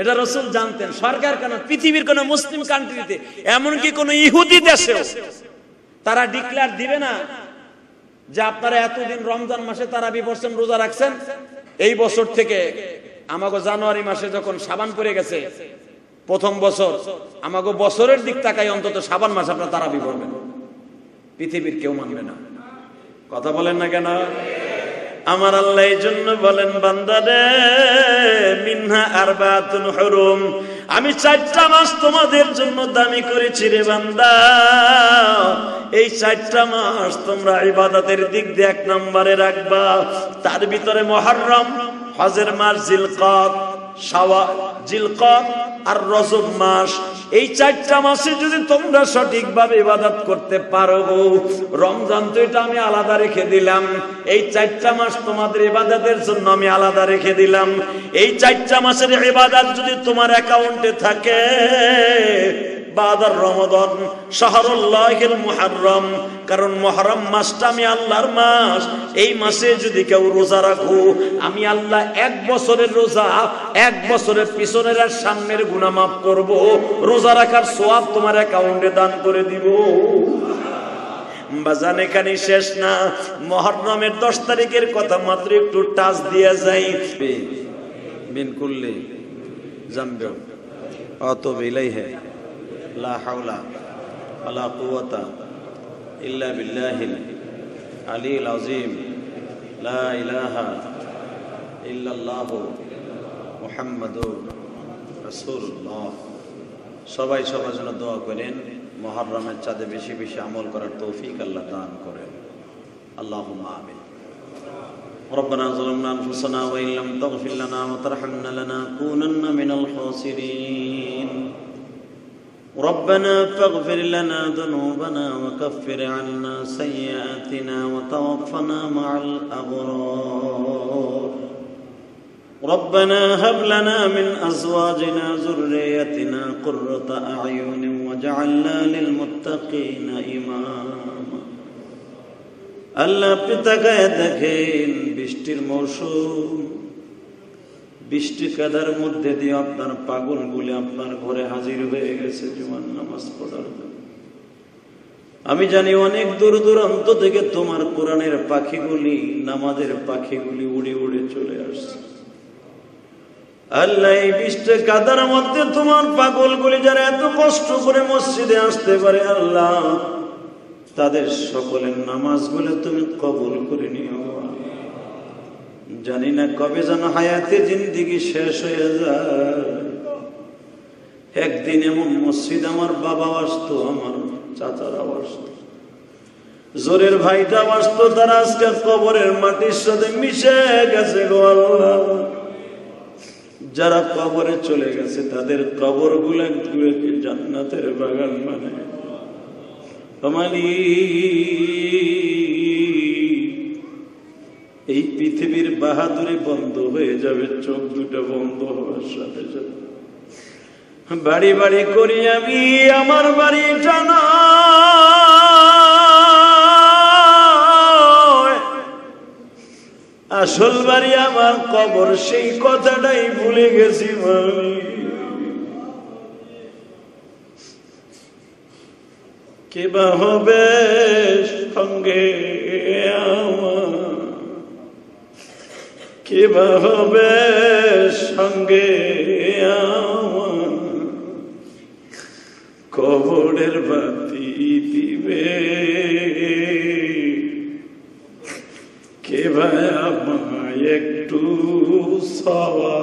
এটা রসুল জানতেন, সরকার কেন? পৃথিবীর কোন মুসলিম কান্ট্রিতে এমনকি কোন ইহুদি দেশেও, তারা ডিক্লেয়ার দিবে না যে আপনারা এতদিন রমজান মাসে তারা বিপর্ষণ রোজা রাখছেন, এই বছর থেকে আমাকে জানুয়ারি মাসে যখন সাবান পড়ে গেছে, প্রথম বছর আমাকে বছরের দিক তাকাই অন্তত সাবান মাস আপনার তারা পড়বেন। পৃথিবীর কেউ মানবে না। কথা বলেন না কেন? আমার আল্লাহ এই জন্য বলেন বান্দারে মিনহা আর আরবাতুন হুরুম। আমি চারটা মাস তোমাদের জন্য দামি করেছি রে বান্দা। এই চারটা মাস তোমরা ইবাদতের দিক দিয়ে এক নম্বরে রাখবা। তার ভিতরে মহরম, হজের মার জিলকত শাওয়া জিলকত আর রজব মাস। এই চারটা মাসে যদি তোমরা সঠিকভাবে ইবাদত করতে পারো রমজান তো এটা আমি আলাদা রেখে দিলাম। এই চারটা মাস তোমাদের ইবাদতের জন্য আমি আলাদা রেখে দিলাম। এই চারটা মাসের ইবাদত যদি তোমার অ্যাকাউন্টে থাকে বাদার রমদন শাহরুল্লাহিল মুহাররম। কারণ মহরম মাসটা আমি আল্লাহর মাস। এই মাসে যদি কেউ রোজা রাখো, আমি আল্লাহ এক বছরের রোজা, এক বছরের পিছনের আর সামনের গুনাহ মাফ করব। রোজা রাখার সোয়াব তোমার অ্যাকাউন্টে দান করে দিব। বাজান এখানে শেষ না, মহররমের দশ তারিখের কথা মাত্র একটু টাচ দিয়ে যাই। বিন করলে জামবে অত বিলাই হ্যাঁ লা হাওলা ওয়ালা কুওয়াতা ইল্লা বিল্লাহিল আলিল আযীম লা ইলাহা ইল্লাল্লাহু মুহাম্মাদুর রাসূলুল্লাহ সবাই সবার জন্য দোয়া করেন মহররমের চাঁদে বেশি বেশি আমল করার তৌফিক আল্লাহ দান করেন আল্লাহুম্মা আমিন ربنا ظلمنا انفسنا وان لم تغفر لنا وترحمنا لنكونن من الخاسرين ربنا فاغفر لنا ذنوبنا وكفر عنا سيئاتنا وتوفنا مع الابرار ربنا هب لنا من ازواجنا ذريتنا قره اعين وجعلنا للمتقين اماما আল্লাহ আপনি তাকায় দেখেন বৃষ্টির মৌসুম বৃষ্টি কাদার মধ্যে দিয়ে আপনার পাগল গুলি আপনার ঘরে হাজির হয়ে গেছে জুমার নামাজ পড়ার। আমি জানি অনেক দূর দূরান্ত থেকে তোমার কোরআনের পাখিগুলি, নামাজের পাখিগুলি উড়ে উড়ে চলে আসছে আল্লাহ, এই বৃষ্টি কাদার মধ্যে তোমার পাগলগুলি যারা এত কষ্ট করে মসজিদে আসতে পারে, আল্লাহ, তাদের সকলের নামাজ নামাজগুলো তুমি কবুল করে নিও জানি না কবে যেন হায়াতে জিন্দিগি শেষ হয়ে যায়। একদিন এমন মসজিদ আমার বাবা আসতো, আমার চাচারা আসতো। জোরের ভাইটা আসতো, তারা আজকে কবরের মাটির সাথে মিশে গেছে গো আল্লাহ। যারা কবরে চলে গেছে, তাদের কবরগুলা জান্নাতের বাগান মানে এই পৃথিবীর বাহাদুরি বন্ধ হয়ে যাবে, চোখ দুটো বন্ধ হওয়ার সাথে সাথে। বাড়ি বাড়ি করি আমি, আমার বাড়ি আসল বাড়ি আমার কবর, সেই কথাটাই ভুলে গেছি আমি। কেবা হবে সঙ্গে হবে সঙ্গে কবরের বাতি দিবে। কে ভাই একটু সওয়া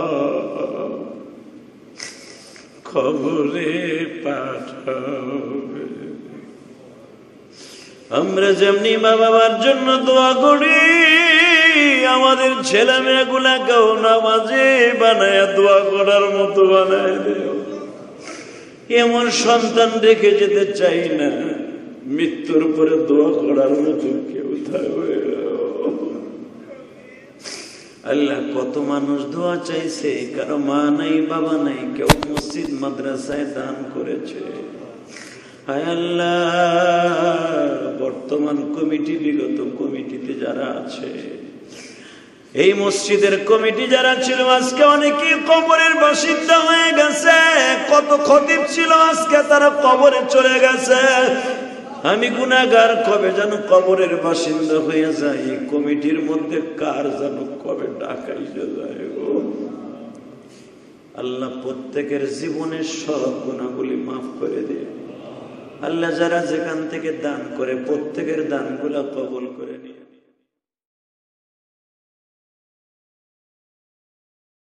খবরে পাঠাবে। আমরা যেমনি মা বাবার জন্য দোয়া করি, আমাদের ছেলে মেয়েগুলাকেও নামাজে বানায় দোয়া করার মতো বানায় এমন সন্তান রেখে যেতে চাই না। মৃত্যুর পরে দোয়া করার মতো কেউ থাকবে আল্লাহ কত মানুষ দোয়া চাইছে, কারও মা নাই, বাবা নাই, কেউ মসজিদ, মাদ্রাসায় দান করেছে। বর্তমান কমিটি, বিগত কমিটিতে যারা আছে, এই মসজিদের কমিটি যারা ছিল, আজকে অনেকে কবরের বাসিন্দা হয়ে গেছে। কত খতিব ছিল, আজকে তারা কবরে চলে গেছে। আমি গুনাগার কবে যেন কবরের বাসিন্দা হয়ে যাই? কমিটির মধ্যে কার যেন কবে ডাকাই যায় আল্লাহ প্রত্যেকের জীবনের সব গুণাগুলি মাফ করে দিয়ে আল্লাহ যারা যেখান থেকে দান করে প্রত্যেকের দানগুলা কবল করে নিয়ে।